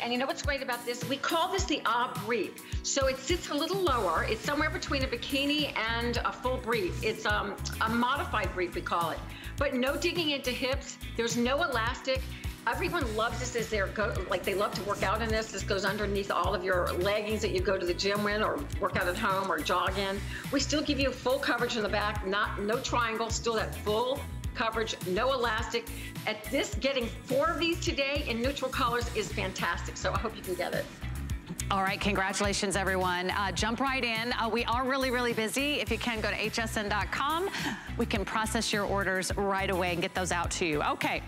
And you know what's great about this? We call this the ah brief. So it sits a little lower. It's somewhere between a bikini and a full brief. It's um, a modified brief, we call it. But no digging into hips. There's no elastic. Everyone loves this as their go, like they love to work out in this. This goes underneath all of your leggings that you go to the gym in or work out at home or jog in. We still give you full coverage in the back, not no triangle, still that full coverage, no elastic. At this, getting four of these today in neutral colors is fantastic. So I hope you can get it.
All right, congratulations, everyone. Uh, jump right in. Uh, we are really, really busy. If you can, go to hsn.com. We can process your orders right away and get those out to you. Okay,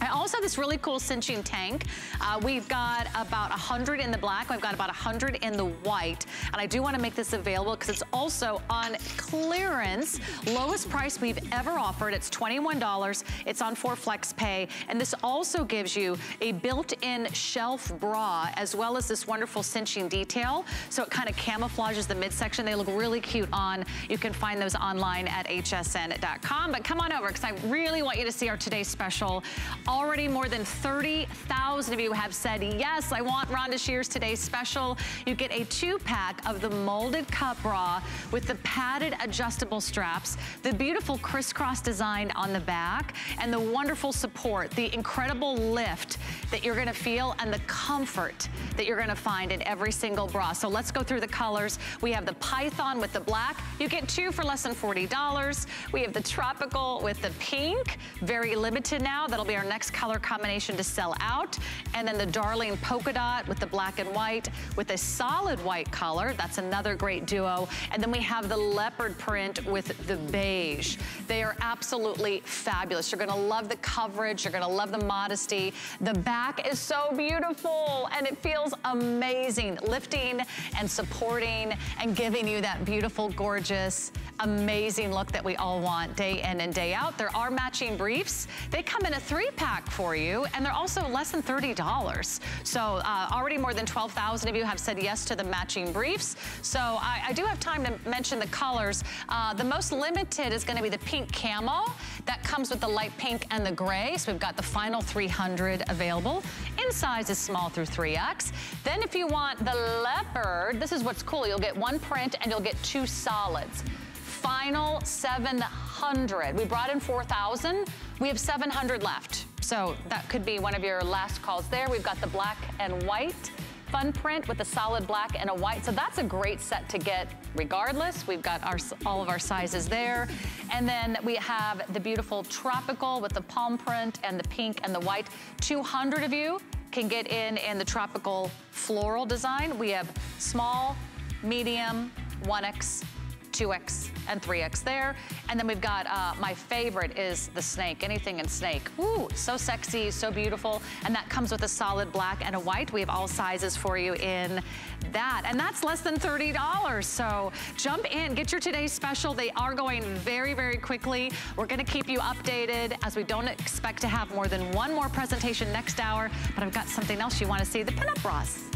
I also have this really cool cinching tank. Uh, we've got about 100 in the black. We've got about 100 in the white. And I do want to make this available because it's also on clearance. Lowest price we've ever offered. It's $21. It's on 4 Flex Pay. And this also gives you a built-in shelf bra as well as this wonderful cinching detail. So it kind of camouflages the midsection. They look really cute on. You can find those online at hsn.com. But come on over because I really want you to see our today's special Already more than 30,000 of you have said, yes, I want Rhonda Shear's today's special. You get a two pack of the molded cup bra with the padded adjustable straps, the beautiful crisscross design on the back, and the wonderful support, the incredible lift that you're gonna feel and the comfort that you're gonna find in every single bra. So let's go through the colors. We have the python with the black. You get two for less than $40. We have the tropical with the pink, very limited now. That'll be our next next color combination to sell out. And then the Darling Polka Dot with the black and white with a solid white color. That's another great duo. And then we have the leopard print with the beige. They are absolutely fabulous. You're gonna love the coverage. You're gonna love the modesty. The back is so beautiful and it feels amazing. Lifting and supporting and giving you that beautiful, gorgeous, amazing look that we all want day in and day out. There are matching briefs. They come in a three pack pack for you, and they're also less than $30. So uh, already more than 12,000 of you have said yes to the matching briefs. So I, I do have time to mention the colors. Uh, the most limited is gonna be the pink camel. That comes with the light pink and the gray. So we've got the final 300 available. In size is small through 3X. Then if you want the leopard, this is what's cool. You'll get one print and you'll get two solids final 700. We brought in 4,000. We have 700 left. So that could be one of your last calls there. We've got the black and white fun print with a solid black and a white. So that's a great set to get regardless. We've got our, all of our sizes there. And then we have the beautiful tropical with the palm print and the pink and the white. 200 of you can get in in the tropical floral design. We have small, medium, 1X, 2X, and 3X there. And then we've got, uh, my favorite is the snake, anything in snake. Ooh, so sexy, so beautiful. And that comes with a solid black and a white. We have all sizes for you in that. And that's less than $30. So jump in, get your today's special. They are going very, very quickly. We're gonna keep you updated as we don't expect to have more than one more presentation next hour, but I've got something else you wanna see, the pinup bras.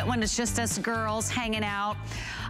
It when it's just us girls hanging out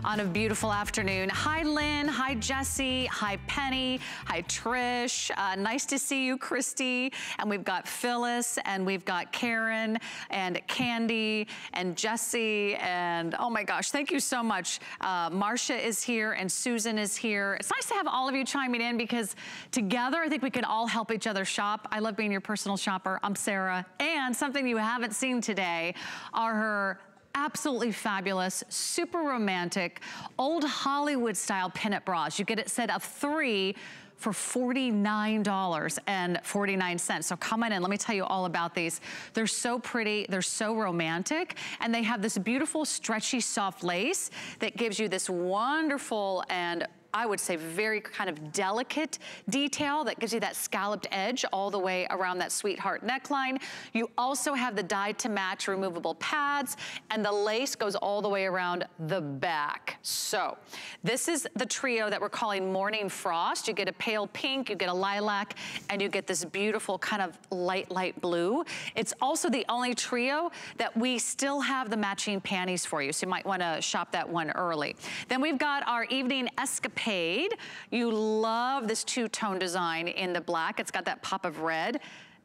on a beautiful afternoon. Hi, Lynn. Hi, Jesse. Hi, Penny. Hi, Trish. Uh, nice to see you, Christy. And we've got Phyllis, and we've got Karen, and Candy, and Jesse, and oh my gosh, thank you so much. Uh, Marcia is here, and Susan is here. It's nice to have all of you chiming in because together I think we can all help each other shop. I love being your personal shopper. I'm Sarah. And something you haven't seen today are her absolutely fabulous, super romantic, old Hollywood style pinup bras. You get a set of three for $49.49. So come on in, let me tell you all about these. They're so pretty, they're so romantic, and they have this beautiful stretchy soft lace that gives you this wonderful and I would say very kind of delicate detail that gives you that scalloped edge all the way around that sweetheart neckline. You also have the dyed to match removable pads and the lace goes all the way around the back. So this is the trio that we're calling Morning Frost. You get a pale pink, you get a lilac, and you get this beautiful kind of light, light blue. It's also the only trio that we still have the matching panties for you. So you might wanna shop that one early. Then we've got our evening escapade paid. You love this two-tone design in the black. It's got that pop of red.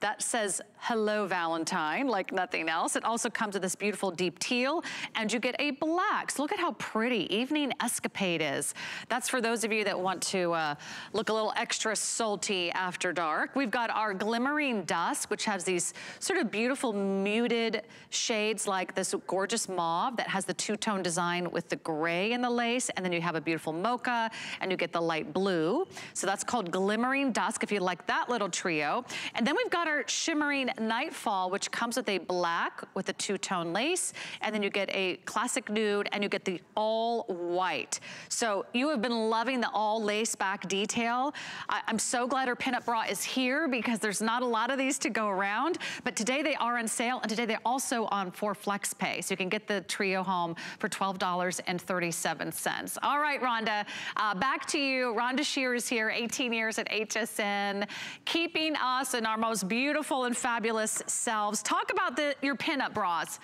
That says, hello Valentine, like nothing else. It also comes with this beautiful deep teal, and you get a black. So look at how pretty Evening Escapade is. That's for those of you that want to uh, look a little extra salty after dark. We've got our Glimmering Dusk, which has these sort of beautiful muted shades like this gorgeous mauve that has the two-tone design with the gray in the lace, and then you have a beautiful mocha, and you get the light blue. So that's called Glimmering Dusk, if you like that little trio. And then we've got our Shimmering Nightfall, which comes with a black with a two-tone lace, and then you get a classic nude, and you get the all white. So you have been loving the all lace back detail. I am so glad our pinup bra is here because there's not a lot of these to go around, but today they are on sale, and today they're also on for flex pay. So you can get the trio home for $12.37. All right, Rhonda, uh, back to you. Rhonda Shear is here, 18 years at HSN, keeping us in our most beautiful and fabulous selves. Talk about the, your pinup bras.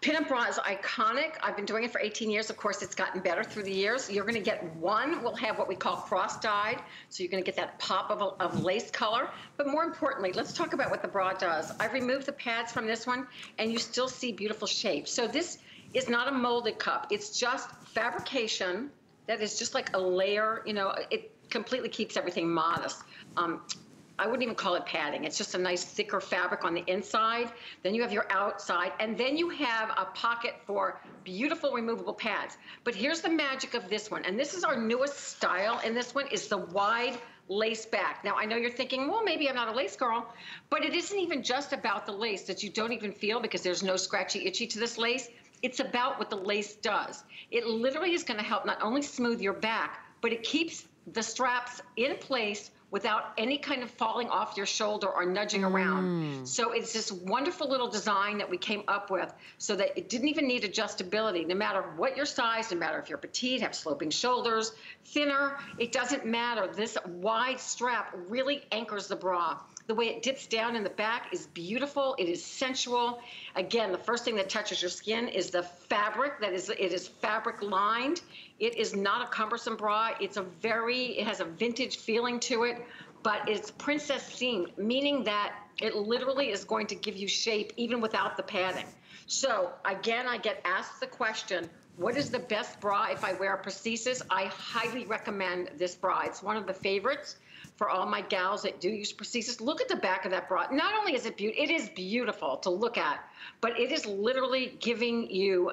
Pinup bra is iconic. I've been doing it for 18 years. Of course, it's gotten better through the years. You're going to get one. We'll have what we call cross-dyed. So you're going to get that pop of, of lace color. But more importantly, let's talk about what the bra does. I removed the pads from this one, and you still see beautiful shapes. So this is not a molded cup. It's just fabrication that is just like a layer. You know, it completely keeps everything modest. Um, I wouldn't even call it padding. It's just a nice thicker fabric on the inside. Then you have your outside, and then you have a pocket for beautiful removable pads. But here's the magic of this one, and this is our newest style in this one, is the wide lace back. Now, I know you're thinking, well, maybe I'm not a lace girl, but it isn't even just about the lace that you don't even feel because there's no scratchy itchy to this lace. It's about what the lace does. It literally is going to help not only smooth your back, but it keeps the straps in place without any kind of falling off your shoulder or nudging mm. around. So it's this wonderful little design that we came up with so that it didn't even need adjustability. No matter what your size, no matter if you're petite, have sloping shoulders, thinner, it doesn't matter. This wide strap really anchors the bra. The way it dips down in the back is beautiful. It is sensual. Again, the first thing that touches your skin is the fabric. That is, it is fabric lined. It is not a cumbersome bra. It's a very, it has a vintage feeling to it, but it's princess seamed, meaning that it literally is going to give you shape even without the padding. So again, I get asked the question, what is the best bra if I wear prosthesis? I highly recommend this bra. It's one of the favorites for all my gals that do use prosthesis. Look at the back of that bra. Not only is it beautiful, it is beautiful to look at, but it is literally giving you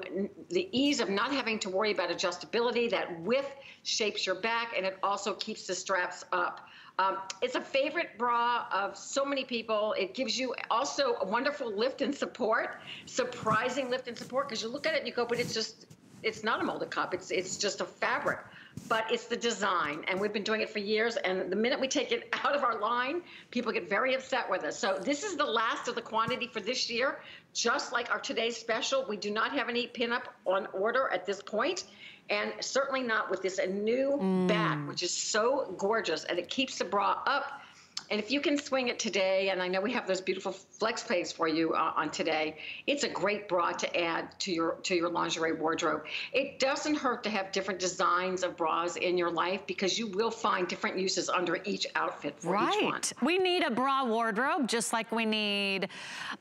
the ease of not having to worry about adjustability. That width shapes your back, and it also keeps the straps up. Um, it's a favorite bra of so many people. It gives you also a wonderful lift and support, surprising lift and support, because you look at it and you go, but it's just, it's not a molded cup. It's, it's just a fabric but it's the design. And we've been doing it for years. And the minute we take it out of our line, people get very upset with us. So this is the last of the quantity for this year. Just like our today's special, we do not have any pinup on order at this point, and certainly not with this new mm. back, which is so gorgeous, and it keeps the bra up and if you can swing it today, and I know we have those beautiful flex plays for you uh, on today, it's a great bra to add to your to your lingerie wardrobe. It doesn't hurt to have different designs of bras in your life because you will find different uses under each outfit for
right.
each one.
We need a bra wardrobe just like we need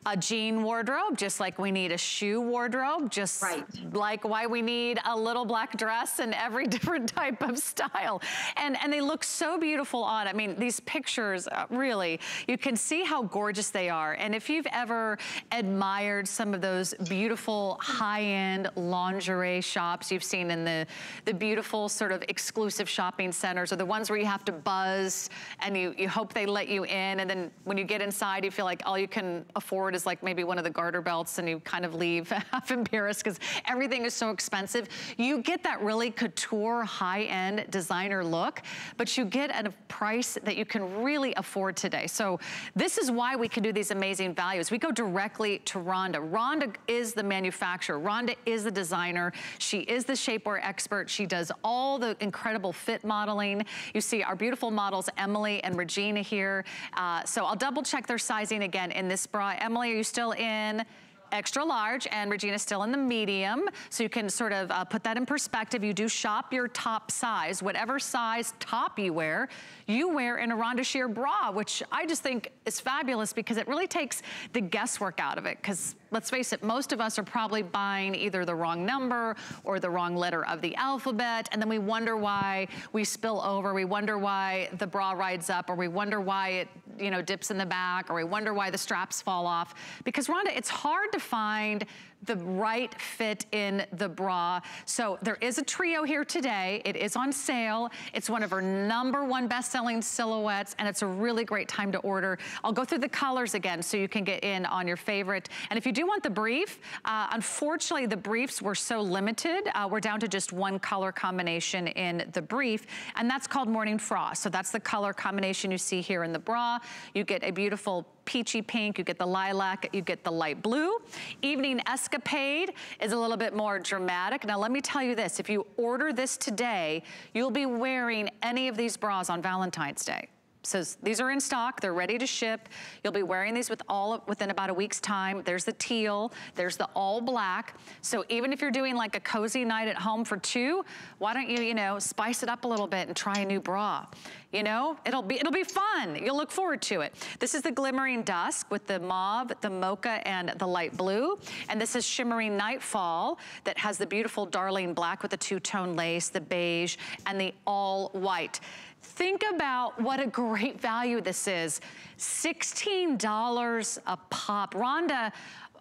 a jean wardrobe, just like we need a shoe wardrobe, just right. like why we need a little black dress in every different type of style. And and they look so beautiful on. I mean, these pictures really. You can see how gorgeous they are. And if you've ever admired some of those beautiful high-end lingerie shops you've seen in the, the beautiful sort of exclusive shopping centers or the ones where you have to buzz and you, you hope they let you in. And then when you get inside, you feel like all you can afford is like maybe one of the garter belts and you kind of leave half embarrassed because everything is so expensive. You get that really couture high-end designer look, but you get at a price that you can really afford today. So this is why we can do these amazing values. We go directly to Rhonda. Rhonda is the manufacturer. Rhonda is the designer. She is the shapewear expert. She does all the incredible fit modeling. You see our beautiful models, Emily and Regina here. Uh, so I'll double check their sizing again in this bra. Emily, are you still in? Extra large and Regina's still in the medium. So you can sort of uh, put that in perspective. You do shop your top size, whatever size top you wear, you wear in a Rhonda Shear bra, which I just think is fabulous because it really takes the guesswork out of it. Because let's face it, most of us are probably buying either the wrong number or the wrong letter of the alphabet. And then we wonder why we spill over. We wonder why the bra rides up or we wonder why it, you know, dips in the back or we wonder why the straps fall off. Because Rhonda, it's hard to find the right fit in the bra. So there is a trio here today. It is on sale. It's one of our number one best-selling silhouettes, and it's a really great time to order. I'll go through the colors again so you can get in on your favorite. And if you do want the brief, uh, unfortunately, the briefs were so limited. Uh, we're down to just one color combination in the brief, and that's called Morning Frost. So that's the color combination you see here in the bra. You get a beautiful peachy pink, you get the lilac, you get the light blue. Evening Escapade is a little bit more dramatic. Now let me tell you this, if you order this today, you'll be wearing any of these bras on Valentine's Day says these are in stock, they're ready to ship. You'll be wearing these with all within about a week's time. There's the teal, there's the all black. So even if you're doing like a cozy night at home for two, why don't you, you know, spice it up a little bit and try a new bra. You know, it'll be it'll be fun. You'll look forward to it. This is the glimmering dusk with the mauve, the mocha, and the light blue. And this is shimmering nightfall that has the beautiful darling black with the two-tone lace, the beige, and the all white. Think about what a great value this is. $16 a pop. Rhonda,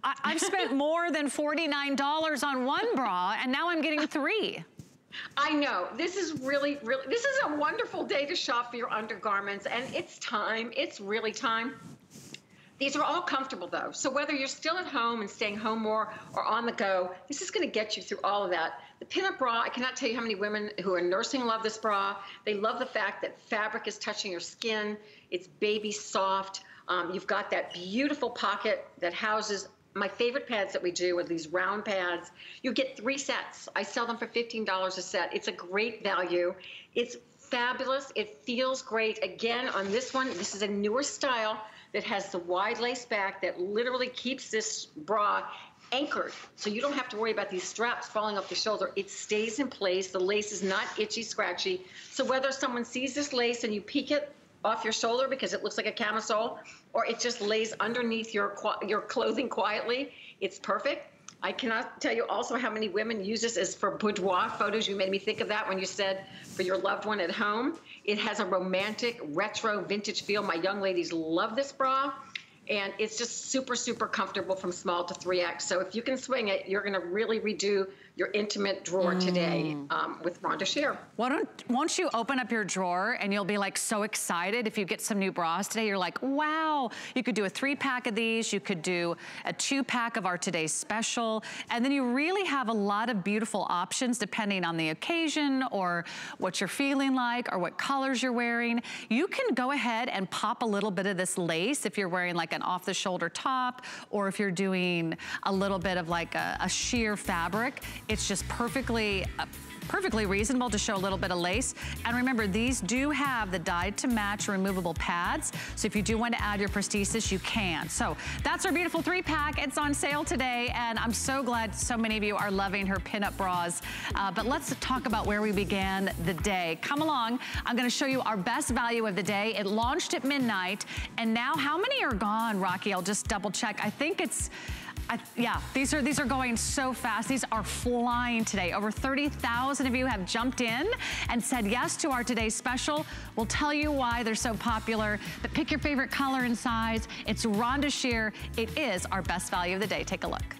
I have spent more than $49 on one bra and now I'm getting three.
I know. This is really, really, this is a wonderful day to shop for your undergarments and it's time. It's really time. These are all comfortable though. So whether you're still at home and staying home more or on the go, this is gonna get you through all of that. The pinup bra, I cannot tell you how many women who are nursing love this bra. They love the fact that fabric is touching your skin. It's baby soft. Um, you've got that beautiful pocket that houses my favorite pads that we do are these round pads. You get three sets. I sell them for $15 a set. It's a great value. It's fabulous. It feels great. Again, on this one, this is a newer style that has the wide lace back that literally keeps this bra anchored. So you don't have to worry about these straps falling off the shoulder. It stays in place. The lace is not itchy, scratchy. So whether someone sees this lace and you peek it off your shoulder because it looks like a camisole, or it just lays underneath your your clothing quietly, it's perfect. I cannot tell you also how many women use this as for boudoir photos. You made me think of that when you said for your loved one at home. It has a romantic, retro, vintage feel. My young ladies love this bra and it's just super, super comfortable from small to 3X. So if you can swing it, you're going to really redo your intimate drawer mm. today um, with Rhonda Shear.
Why don't, won't you open up your drawer and you'll be like so excited if you get some new bras today. You're like, wow, you could do a three pack of these. You could do a two pack of our today's special. And then you really have a lot of beautiful options depending on the occasion or what you're feeling like or what colors you're wearing. You can go ahead and pop a little bit of this lace if you're wearing like an off the shoulder top or if you're doing a little bit of like a, a sheer fabric. It's just perfectly uh, perfectly reasonable to show a little bit of lace. And remember, these do have the dyed to match removable pads. So if you do want to add your prosthesis, you can. So that's our beautiful three pack. It's on sale today. And I'm so glad so many of you are loving her pinup bras. Uh, but let's talk about where we began the day. Come along. I'm going to show you our best value of the day. It launched at midnight. And now how many are gone, Rocky? I'll just double check. I think it's I, yeah, these are these are going so fast. These are flying today. Over 30,000 of you have jumped in and said yes to our today's special. We'll tell you why they're so popular. But pick your favorite color and size. It's Rhonda Shear. It is our best value of the day. Take a look.